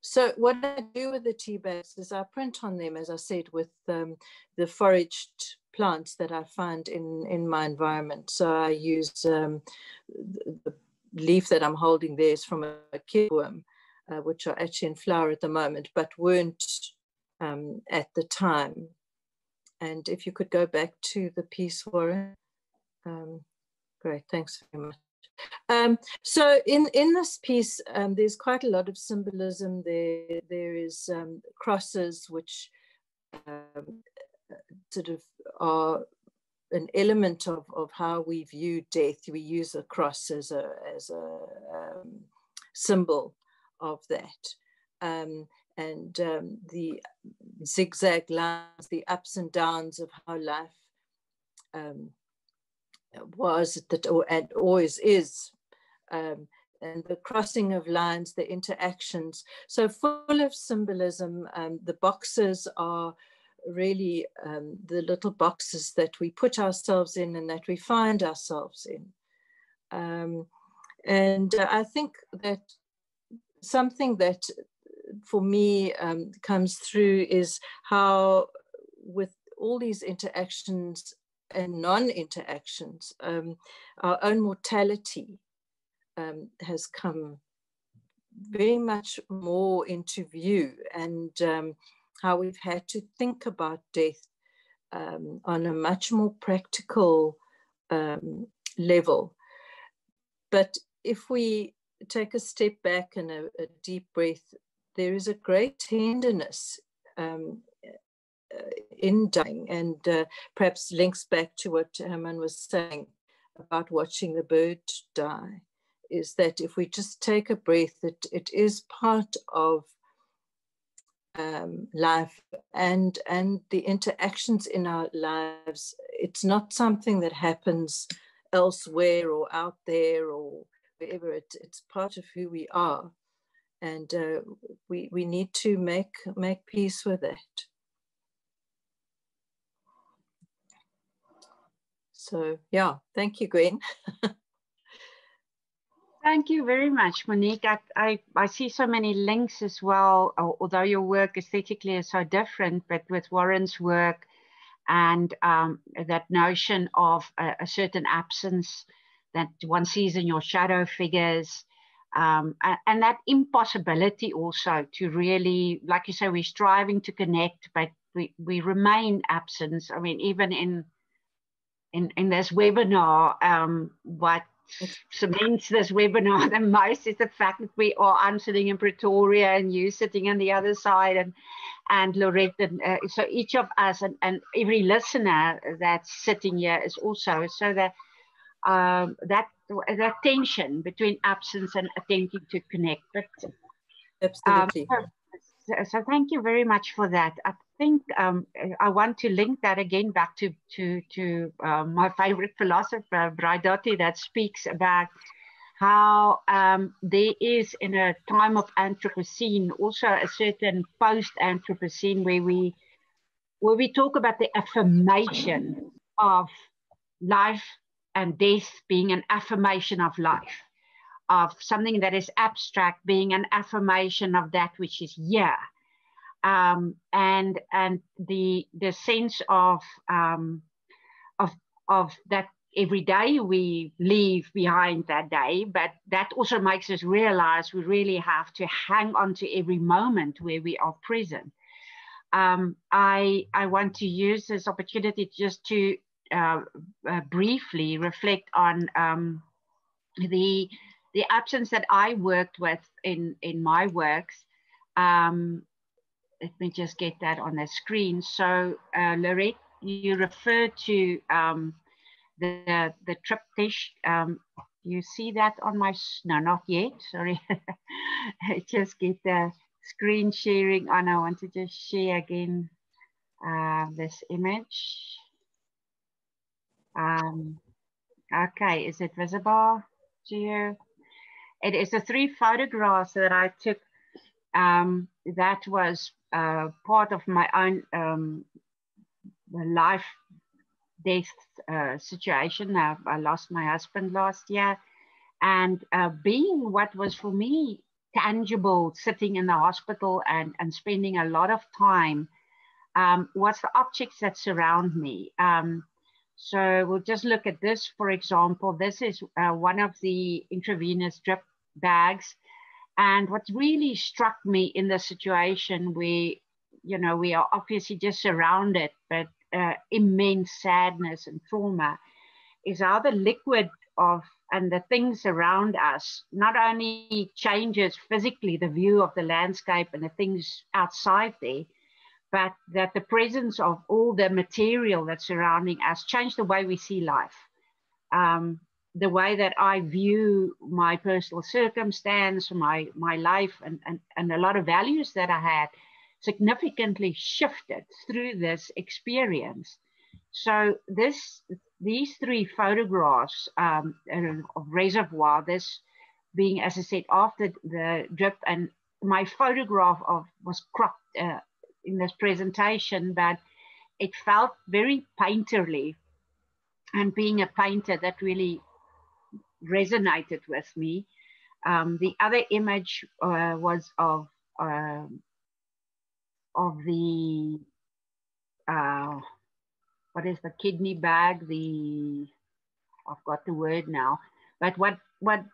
So what I do with the tea bags is I print on them, as I said, with um, the foraged plants that I find in, in my environment. So I use um, the, leaf that I'm holding there is from a, a kilworm, uh, which are actually in flower at the moment, but weren't um, at the time. And if you could go back to the piece, Warren. Um, great, thanks very much. Um, so in, in this piece, um, there's quite a lot of symbolism. There, there is um, crosses, which um, sort of are an element of, of how we view death. We use a cross as a, as a um, symbol of that. Um, and the zigzag lines, the ups and downs of how life was that, or, and always is, um, and the crossing of lines, the interactions. So full of symbolism. Um, the boxes are really um, the little boxes that we put ourselves in and that we find ourselves in. Um, and uh, I think that something that for me um, comes through is how with all these interactions and non-interactions, um, our own mortality um, has come very much more into view and um, how we've had to think about death um, on a much more practical um, level. But if we take a step back and a, a deep breath, there is a great tenderness um, in dying and uh, perhaps links back to what Hermann was saying about watching the bird die is that if we just take a breath, that it is part of um, life and and the interactions in our lives. It's not something that happens elsewhere or out there or wherever. It, it's part of who we are. And uh, we we need to make make peace with it so yeah thank you gwen Thank you very much, Monique. I, I, I, see so many links as well, although your work aesthetically is so different, but with Warren's work and um, that notion of a, a, certain absence that one sees in your shadow figures, um, and, that impossibility also to really, like you say, we're striving to connect, but we, we remain absent. I mean, even in in, in this webinar, um, what cements this webinar the most is the fact that we are I'm sitting in Pretoria and you sitting on the other side and and Laurette and uh, so each of us and, and every listener that's sitting here is also so that um, that that tension between absence and attempting to connect. But absolutely. um, so, so, thank you very much for that. I think um, I want to link that again back to to to uh, my favorite philosopher Braidotti that speaks about how um, there is in a time of Anthropocene also a certain post-Anthropocene where we where we talk about the affirmation of life and death being an affirmation of life, of something that is abstract being an affirmation of that which is here um, and and the the sense of um, of of that every day we leave behind that day, but that also makes us realize we really have to hang on to every moment where we are present. Um, I I want to use this opportunity just to uh, uh, briefly reflect on um, the the absence that I worked with in in my works. Um, let me just get that on the screen. So uh, Laurette, you refer to um, the, the triptych. Um, you see that on my, no, not yet, sorry. just get the screen sharing on. I want to just share again uh, this image. Um, okay, is it visible to you? It is the three photographs that I took um, that was uh, part of my own um, life death uh, situation. I, I, lost my husband last year. And uh, being what was for me tangible, sitting in the hospital and, and spending a lot of time, um, was the objects that surround me. Um, so we'll just look at this, for example. This is uh, one of the intravenous drip bags and what really struck me in the situation where, you know, we are obviously just surrounded, but uh, immense sadness and trauma, is how the liquid of and the things around us not only changes physically the view of the landscape and the things outside there, but that the presence of all the material that's surrounding us changed the way we see life. Um, the way that I view my personal circumstance, my my life, and, and, and a lot of values that I had significantly shifted through this experience. So this these three photographs um, of reservoir, this being, as I said, after the drip, and my photograph of was cropped uh, in this presentation, but it felt very painterly. And being a painter, that really resonated with me. Um, the other image uh, was of uh, of the uh, what is the kidney bag? The I've got the word now. But what what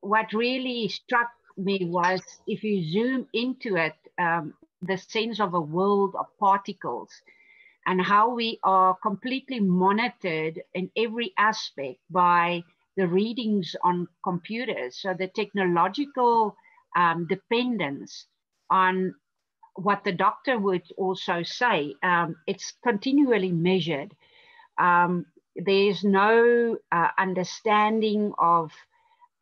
what really struck me was if you zoom into it, um, the sense of a world of particles and how we are completely monitored in every aspect by the readings on computers. So the technological um, dependence on what the doctor would also say, um, it's continually measured. Um, there's no uh, understanding of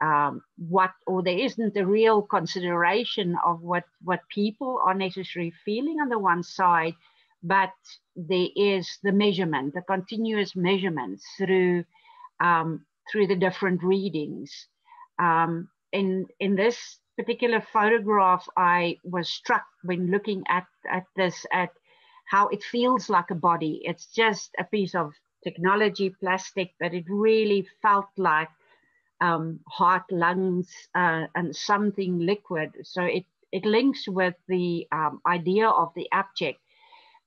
um, what, or there isn't a real consideration of what, what people are necessarily feeling on the one side, but there is the measurement, the continuous measurements through um, through the different readings. Um, in in this particular photograph, I was struck when looking at at this at how it feels like a body. It's just a piece of technology, plastic, but it really felt like um, heart, lungs, uh, and something liquid. So it it links with the um, idea of the object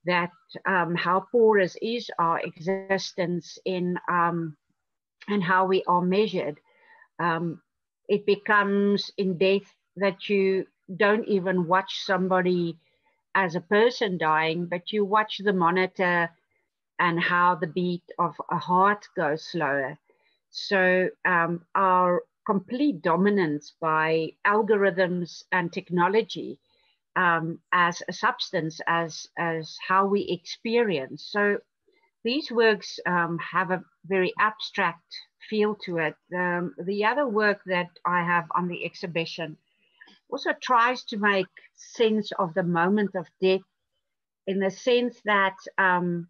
that um, how porous is our existence in um, and how we are measured. Um, it becomes in death that you don't even watch somebody as a person dying, but you watch the monitor and how the beat of a heart goes slower. So um, our complete dominance by algorithms and technology um, as a substance, as, as how we experience. So these works um, have a very abstract feel to it. Um, the other work that I have on the exhibition also tries to make sense of the moment of death in the sense that um,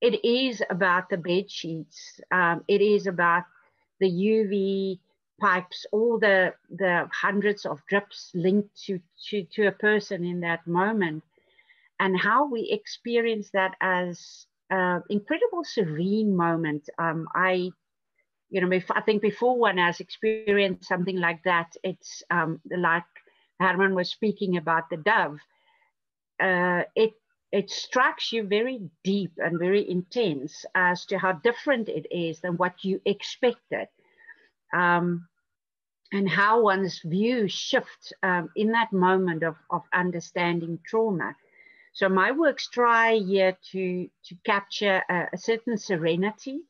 it is about the bed sheets, um, it is about the UV pipes, all the, the hundreds of drips linked to, to, to a person in that moment, and how we experience that as uh, incredible serene moment. Um, I, you know, if, I think before one has experienced something like that, it's um, like Hermann was speaking about the dove. Uh, it it strikes you very deep and very intense as to how different it is than what you expected um, and how one's view shifts um, in that moment of, of understanding trauma. So my works try here to, to capture a, a certain serenity,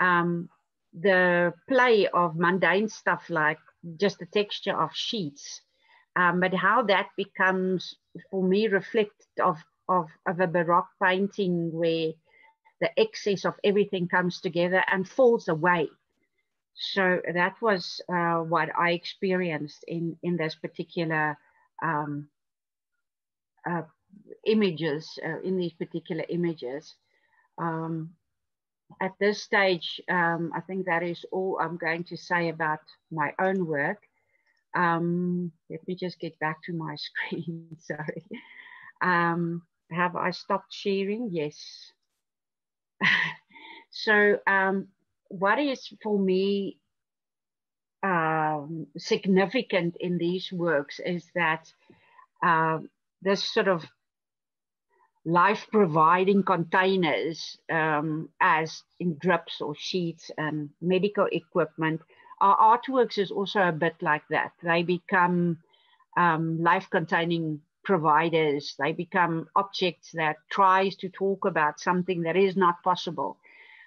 um, the play of mundane stuff like just the texture of sheets, um, but how that becomes for me reflected of, of, of a Baroque painting where the excess of everything comes together and falls away. So that was uh, what I experienced in, in this particular um, uh, images, uh, in these particular images. Um, at this stage, um, I think that is all I'm going to say about my own work. Um, let me just get back to my screen, sorry. Um, have I stopped sharing? Yes. so um, what is for me um, significant in these works is that uh, this sort of life providing containers um, as in drips or sheets and medical equipment. Our artworks is also a bit like that. They become um, life containing providers. They become objects that tries to talk about something that is not possible.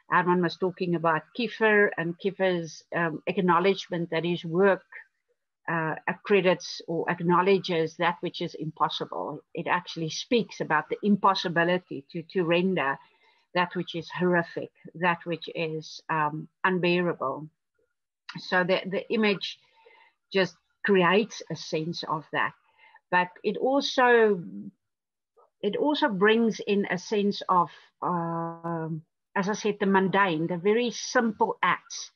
Hermann was talking about Kiefer and Kiefer's um, acknowledgement that his work uh, accredits or acknowledges that which is impossible. It actually speaks about the impossibility to, to render that which is horrific, that which is um, unbearable. So the, the image just creates a sense of that. But it also it also brings in a sense of, uh, as I said, the mundane, the very simple acts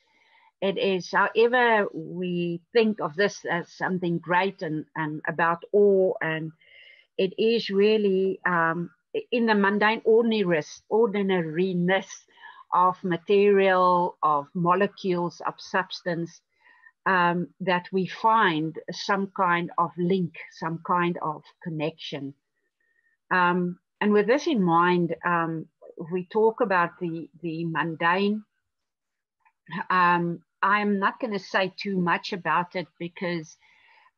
it is, however, we think of this as something great and, and about awe, and it is really um, in the mundane ordinariness, ordinariness of material, of molecules, of substance, um, that we find some kind of link, some kind of connection. Um, and with this in mind, um, we talk about the, the mundane. Um, I'm not going to say too much about it because,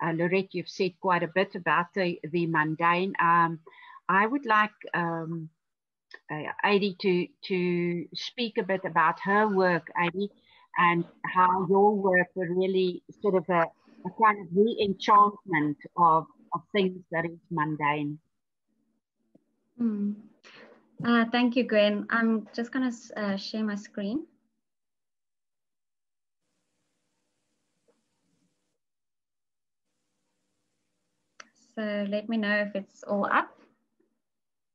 uh, Laurette, you've said quite a bit about the, the mundane. Um, I would like um, uh, Ydi to, to speak a bit about her work, Ydi, and how your work was really sort of a, a kind of re-enchantment of, of things that is mundane. Mm. Uh, thank you, Gwen. I'm just going to uh, share my screen. So let me know if it's all up.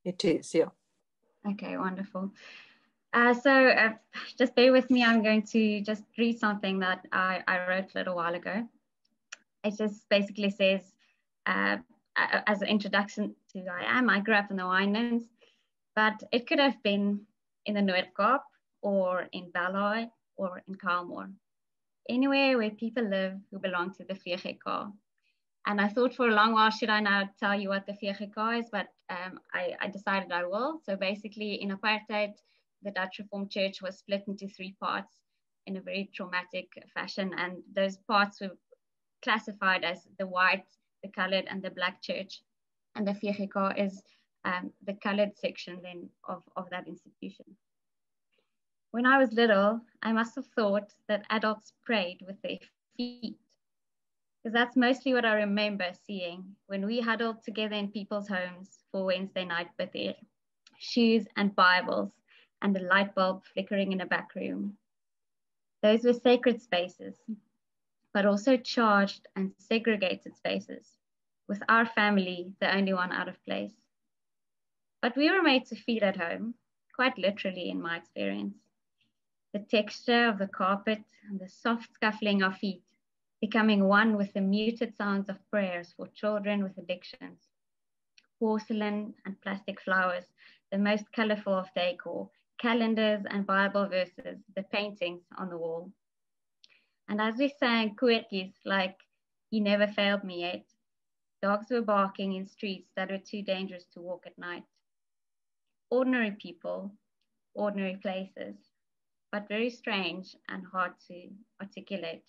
It is, yeah. Okay, wonderful. Uh, so uh, just bear with me. I'm going to just read something that I, I wrote a little while ago. It just basically says, uh, as an introduction to who I am, I grew up in the Winelands, but it could have been in the Noord-Kaap or in Bellville or in Kaalmoer, anywhere where people live who belong to the VGK. And I thought for a long while, should I now tell you what the VGK is? But um, I, I, decided I will. So basically, in apartheid, the Dutch Reformed Church was split into three parts in a very traumatic fashion. And those parts were classified as the white, the colored, and the black church. And the VGK is um, the colored section then of, of that institution. When I was little, I must have thought that adults prayed with their feet because that's mostly what I remember seeing when we huddled together in people's homes for Wednesday night with shoes and Bibles and a light bulb flickering in a back room. Those were sacred spaces, but also charged and segregated spaces, with our family the only one out of place. But we were made to feel at home, quite literally in my experience. The texture of the carpet and the soft scuffling of feet becoming one with the muted sounds of prayers for children with addictions. Porcelain and plastic flowers, the most colorful of decor, calendars and Bible verses, the paintings on the wall. And as we sang koortjies like He Never Failed Me Yet, dogs were barking in streets that were too dangerous to walk at night. Ordinary people, ordinary places, but very strange and hard to articulate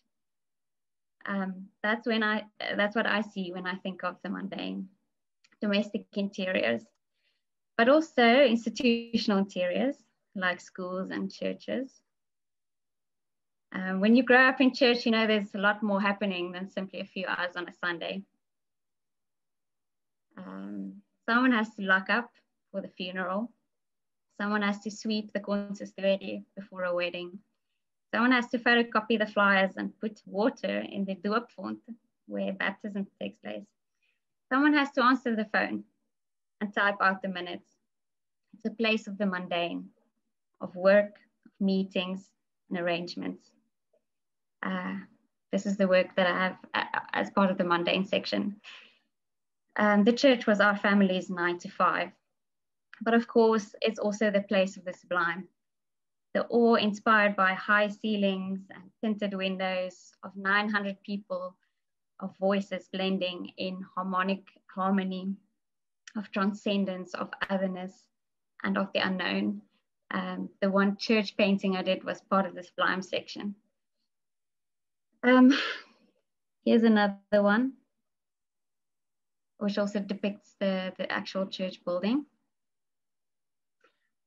um, that's when I that's what I see when I think of the mundane domestic interiors, but also institutional interiors like schools and churches. Um, when you grow up in church, you know there's a lot more happening than simply a few hours on a Sunday. Um, someone has to lock up for the funeral. Someone has to sweep the consistory before a wedding. Someone has to photocopy the flyers and put water in the doopvont where baptism takes place. Someone has to answer the phone and type out the minutes. It's a place of the mundane, of work, of meetings, and arrangements. Uh, this is the work that I have uh, as part of the mundane section. Um, the church was our family's nine to five. But of course, it's also the place of the sublime. The awe inspired by high ceilings and tinted windows of 900 people, of voices blending in harmonic harmony, of transcendence, of otherness, and of the unknown. Um, the one church painting I did was part of the sublime section. Um, here's another one, which also depicts the, the actual church building.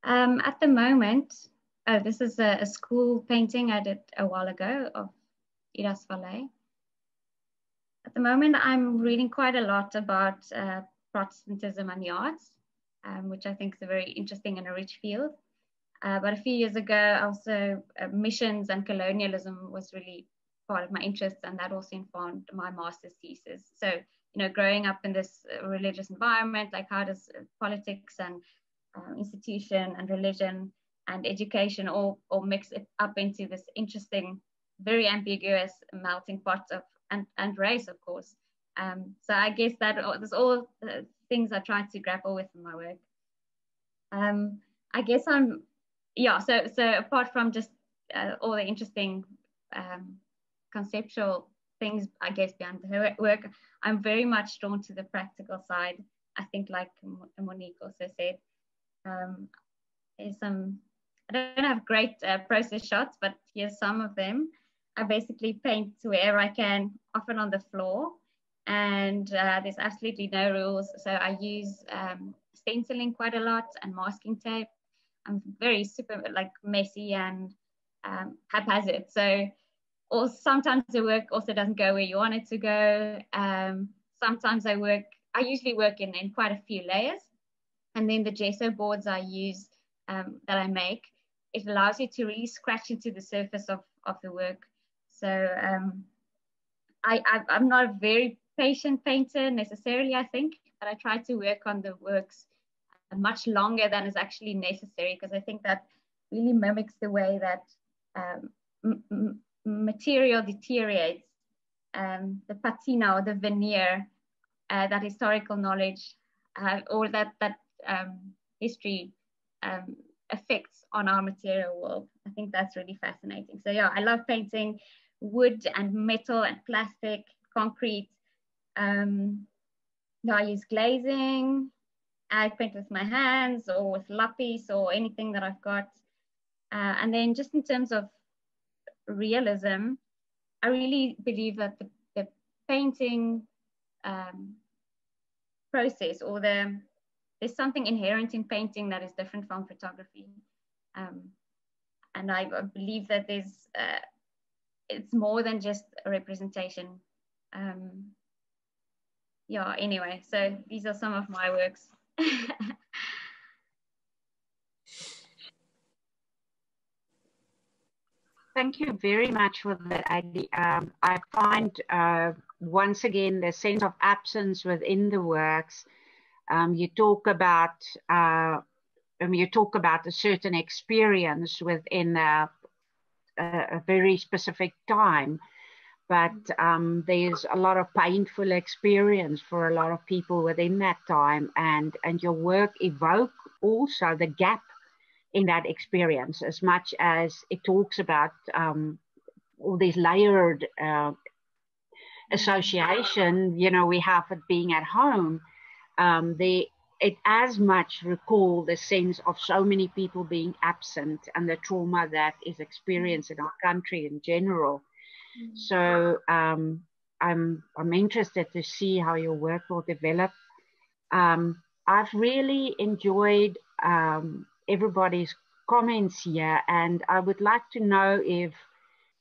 Um, at the moment, oh, this is a, a, school painting I did a while ago of Idas Valley. At the moment, I'm reading quite a lot about uh, Protestantism and the arts, um, which I think is a very interesting and a rich field. Uh, but a few years ago, also uh, missions and colonialism was really part of my interests, and that also informed my master's thesis. So, you know, growing up in this religious environment, like how does uh, politics and um, institution and religion and education all, all mix it up into this interesting, very ambiguous melting pot of and, and race, of course. Um, so I guess that there's all things I try to grapple with in my work. Um, I guess I'm, yeah. So so apart from just uh, all the interesting um, conceptual things, I guess behind the work, I'm very much drawn to the practical side. I think, like Monique also said, um, some, I don't have great uh, process shots, but here's some of them. I basically paint wherever I can, often on the floor. And uh, there's absolutely no rules. So I use um, stenciling quite a lot and masking tape. I'm very super like messy and um, haphazard. So or sometimes the work also doesn't go where you want it to go. Um, sometimes I work, I usually work in, in quite a few layers. And then the gesso boards I use um, that I make, it allows you to really scratch into the surface of, of the work. So um, I, I, am not a very patient painter necessarily, I think, but I try to work on the works much longer than is actually necessary because I think that really mimics the way that um, material deteriorates. Um, the patina or the veneer, uh, that historical knowledge, uh, or that that um, history um, effects on our material world. I think that's really fascinating. So yeah, I love painting wood and metal and plastic, concrete. Um, I use glazing. I paint with my hands or with lapis or anything that I've got. Uh, and then just in terms of realism, I really believe that the, the painting um, process or the there's something inherent in painting that is different from photography. Um, and I believe that there's, uh, it's more than just a representation. Um, yeah, anyway, so these are some of my works. Thank you very much for that, Aggie. Um, I find uh, once again the sense of absence within the works um, you talk about uh, um, you talk about a certain experience within a, a very specific time, but um, there's a lot of painful experience for a lot of people within that time, and and your work evoke also the gap in that experience as much as it talks about um, all these layered uh, association you know we have it being at home um, they it as much recall the sense of so many people being absent and the trauma that is experienced in our country in general. Mm-hmm. So um, I'm I'm interested to see how your work will develop. Um, I've really enjoyed um, everybody's comments here, and I would like to know if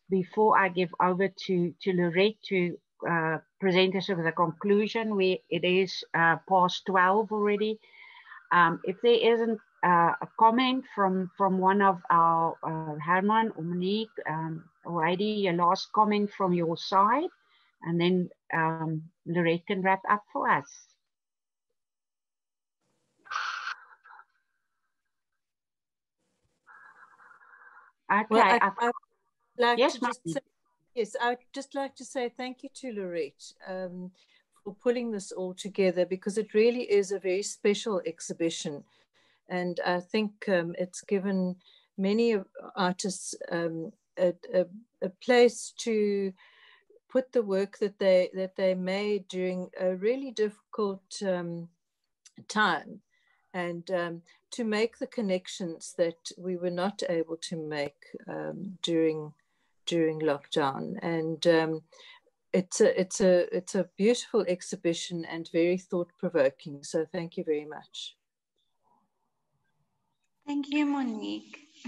before I give over to to Laurette to uh, presenters with a conclusion. We it is uh, past 12 already. Um, if there isn't uh, a comment from from one of our uh, Hermann or Monique, um, already a last comment from your side, and then um, Laurette can wrap up for us. Okay. Well, I, I, would like yes, to yes, I would just like to say thank you to Laurette um, for pulling this all together because it really is a very special exhibition. And I think um, it's given many artists um, a, a, a, place to put the work that they that they made during a really difficult um, time and um, to make the connections that we were not able to make um, during during lockdown. And um, it's a it's a it's a beautiful exhibition and very thought provoking. So thank you very much. Thank you, Monique.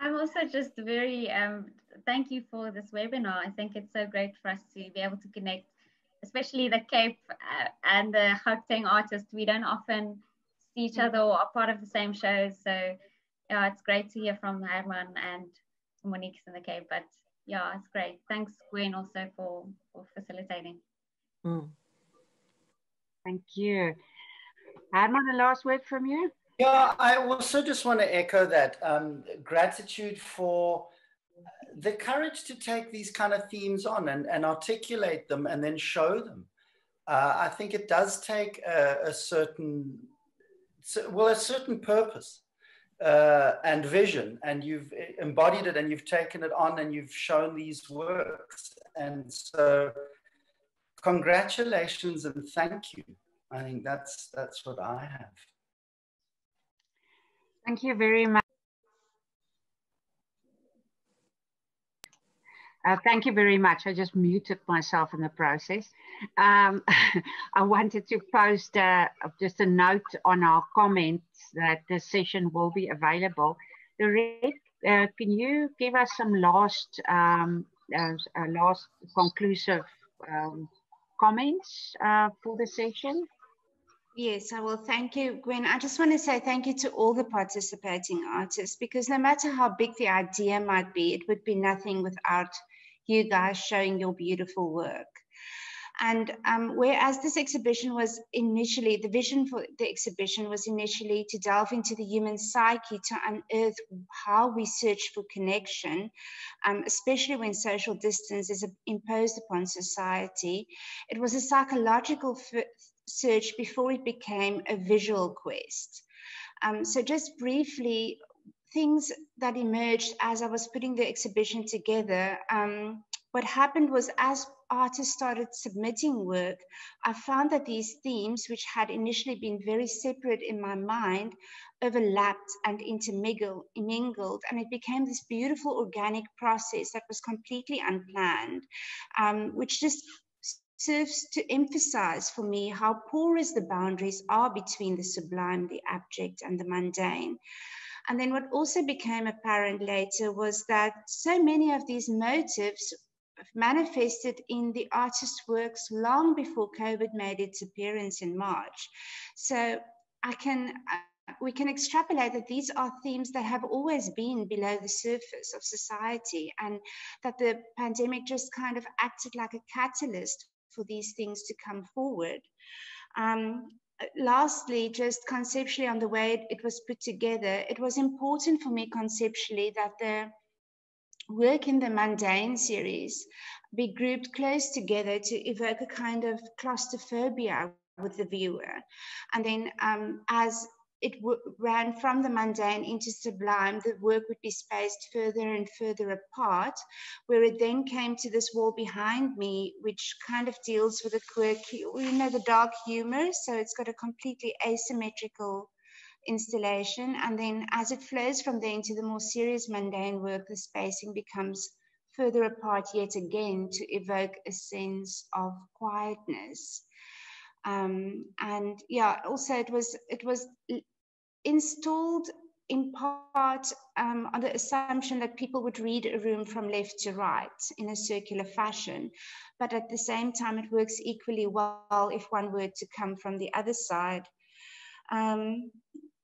I'm also just very um, thank you for this webinar. I think it's so great for us to be able to connect especially the Cape uh, and the Gauteng artists, we don't often see each other or are part of the same shows. So yeah, it's great to hear from Hermann and Monique in the cave. But yeah, it's great. Thanks, Gwen, also for, for facilitating. Mm. Thank you. Hermann, a last word from you? Yeah, I also just want to echo that um, gratitude for the courage to take these kind of themes on and, and articulate them and then show them. Uh, I think it does take a, a, certain, well, a certain purpose uh, and vision, and you've embodied it and you've taken it on and you've shown these works. And so, congratulations and thank you. I think that's that's what I have. Thank you very much. Uh, thank you very much. I just muted myself in the process. Um, I wanted to post uh, just a note on our comments that the session will be available. Laurette, uh, can you give us some last, um, uh, last conclusive um, comments uh, for the session? Yes, I will. Thank you, Gwen. I just want to say thank you to all the participating artists because no matter how big the idea might be, it would be nothing without you guys showing your beautiful work. And um, whereas this exhibition was initially, the vision for the exhibition was initially to delve into the human psyche to unearth how we search for connection, um, especially when social distance is imposed upon society, it was a psychological search before it became a visual quest. Um, so, just briefly, things that emerged as I was putting the exhibition together. Um, what happened was as artists started submitting work, I found that these themes, which had initially been very separate in my mind, overlapped and intermingled, and it became this beautiful organic process that was completely unplanned, um, which just serves to emphasize for me how porous the boundaries are between the sublime, the abject, and the mundane. And then what also became apparent later was that so many of these motives manifested in the artist's works long before COVID made its appearance in March. So I can uh, we can extrapolate that these are themes that have always been below the surface of society and that the pandemic just kind of acted like a catalyst for these things to come forward. Um, lastly, just conceptually on the way it was put together, it was important for me conceptually that the work in the mundane series be grouped close together to evoke a kind of claustrophobia with the viewer. And then um, as it ran from the mundane into sublime, the work would be spaced further and further apart, where it then came to this wall behind me, which kind of deals with the quirky, you know, the dark humor. So it's got a completely asymmetrical installation. And then as it flows from there into the more serious mundane work, the spacing becomes further apart yet again to evoke a sense of quietness. Um, and yeah, also it was it was installed in part um, on the assumption that people would read a room from left to right in a circular fashion. But at the same time, it works equally well if one were to come from the other side. Um,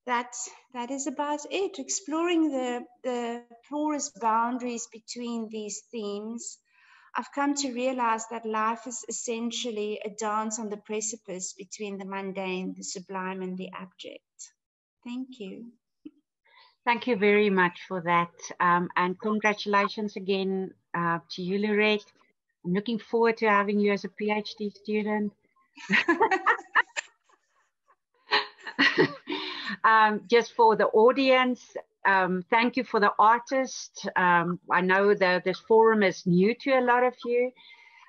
that, that is about it, exploring the, the porous boundaries between these themes. I've come to realize that life is essentially a dance on the precipice between the mundane, the sublime, and the abject. Thank you. Thank you very much for that. Um, and congratulations again uh, to you, Laurette. I'm looking forward to having you as a PhD student. um, just for the audience, um, thank you for the artist. Um, I know that this forum is new to a lot of you.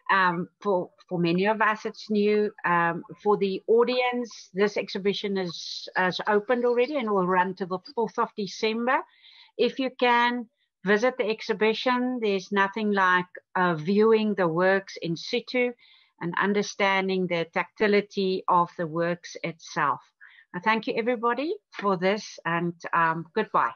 Um, for, for many of us, it's new. Um, for the audience, this exhibition is, is opened already and will run to the 4th of December. If you can, visit the exhibition. There's nothing like uh, viewing the works in situ and understanding the tactility of the works itself. I thank you everybody for this and um, goodbye.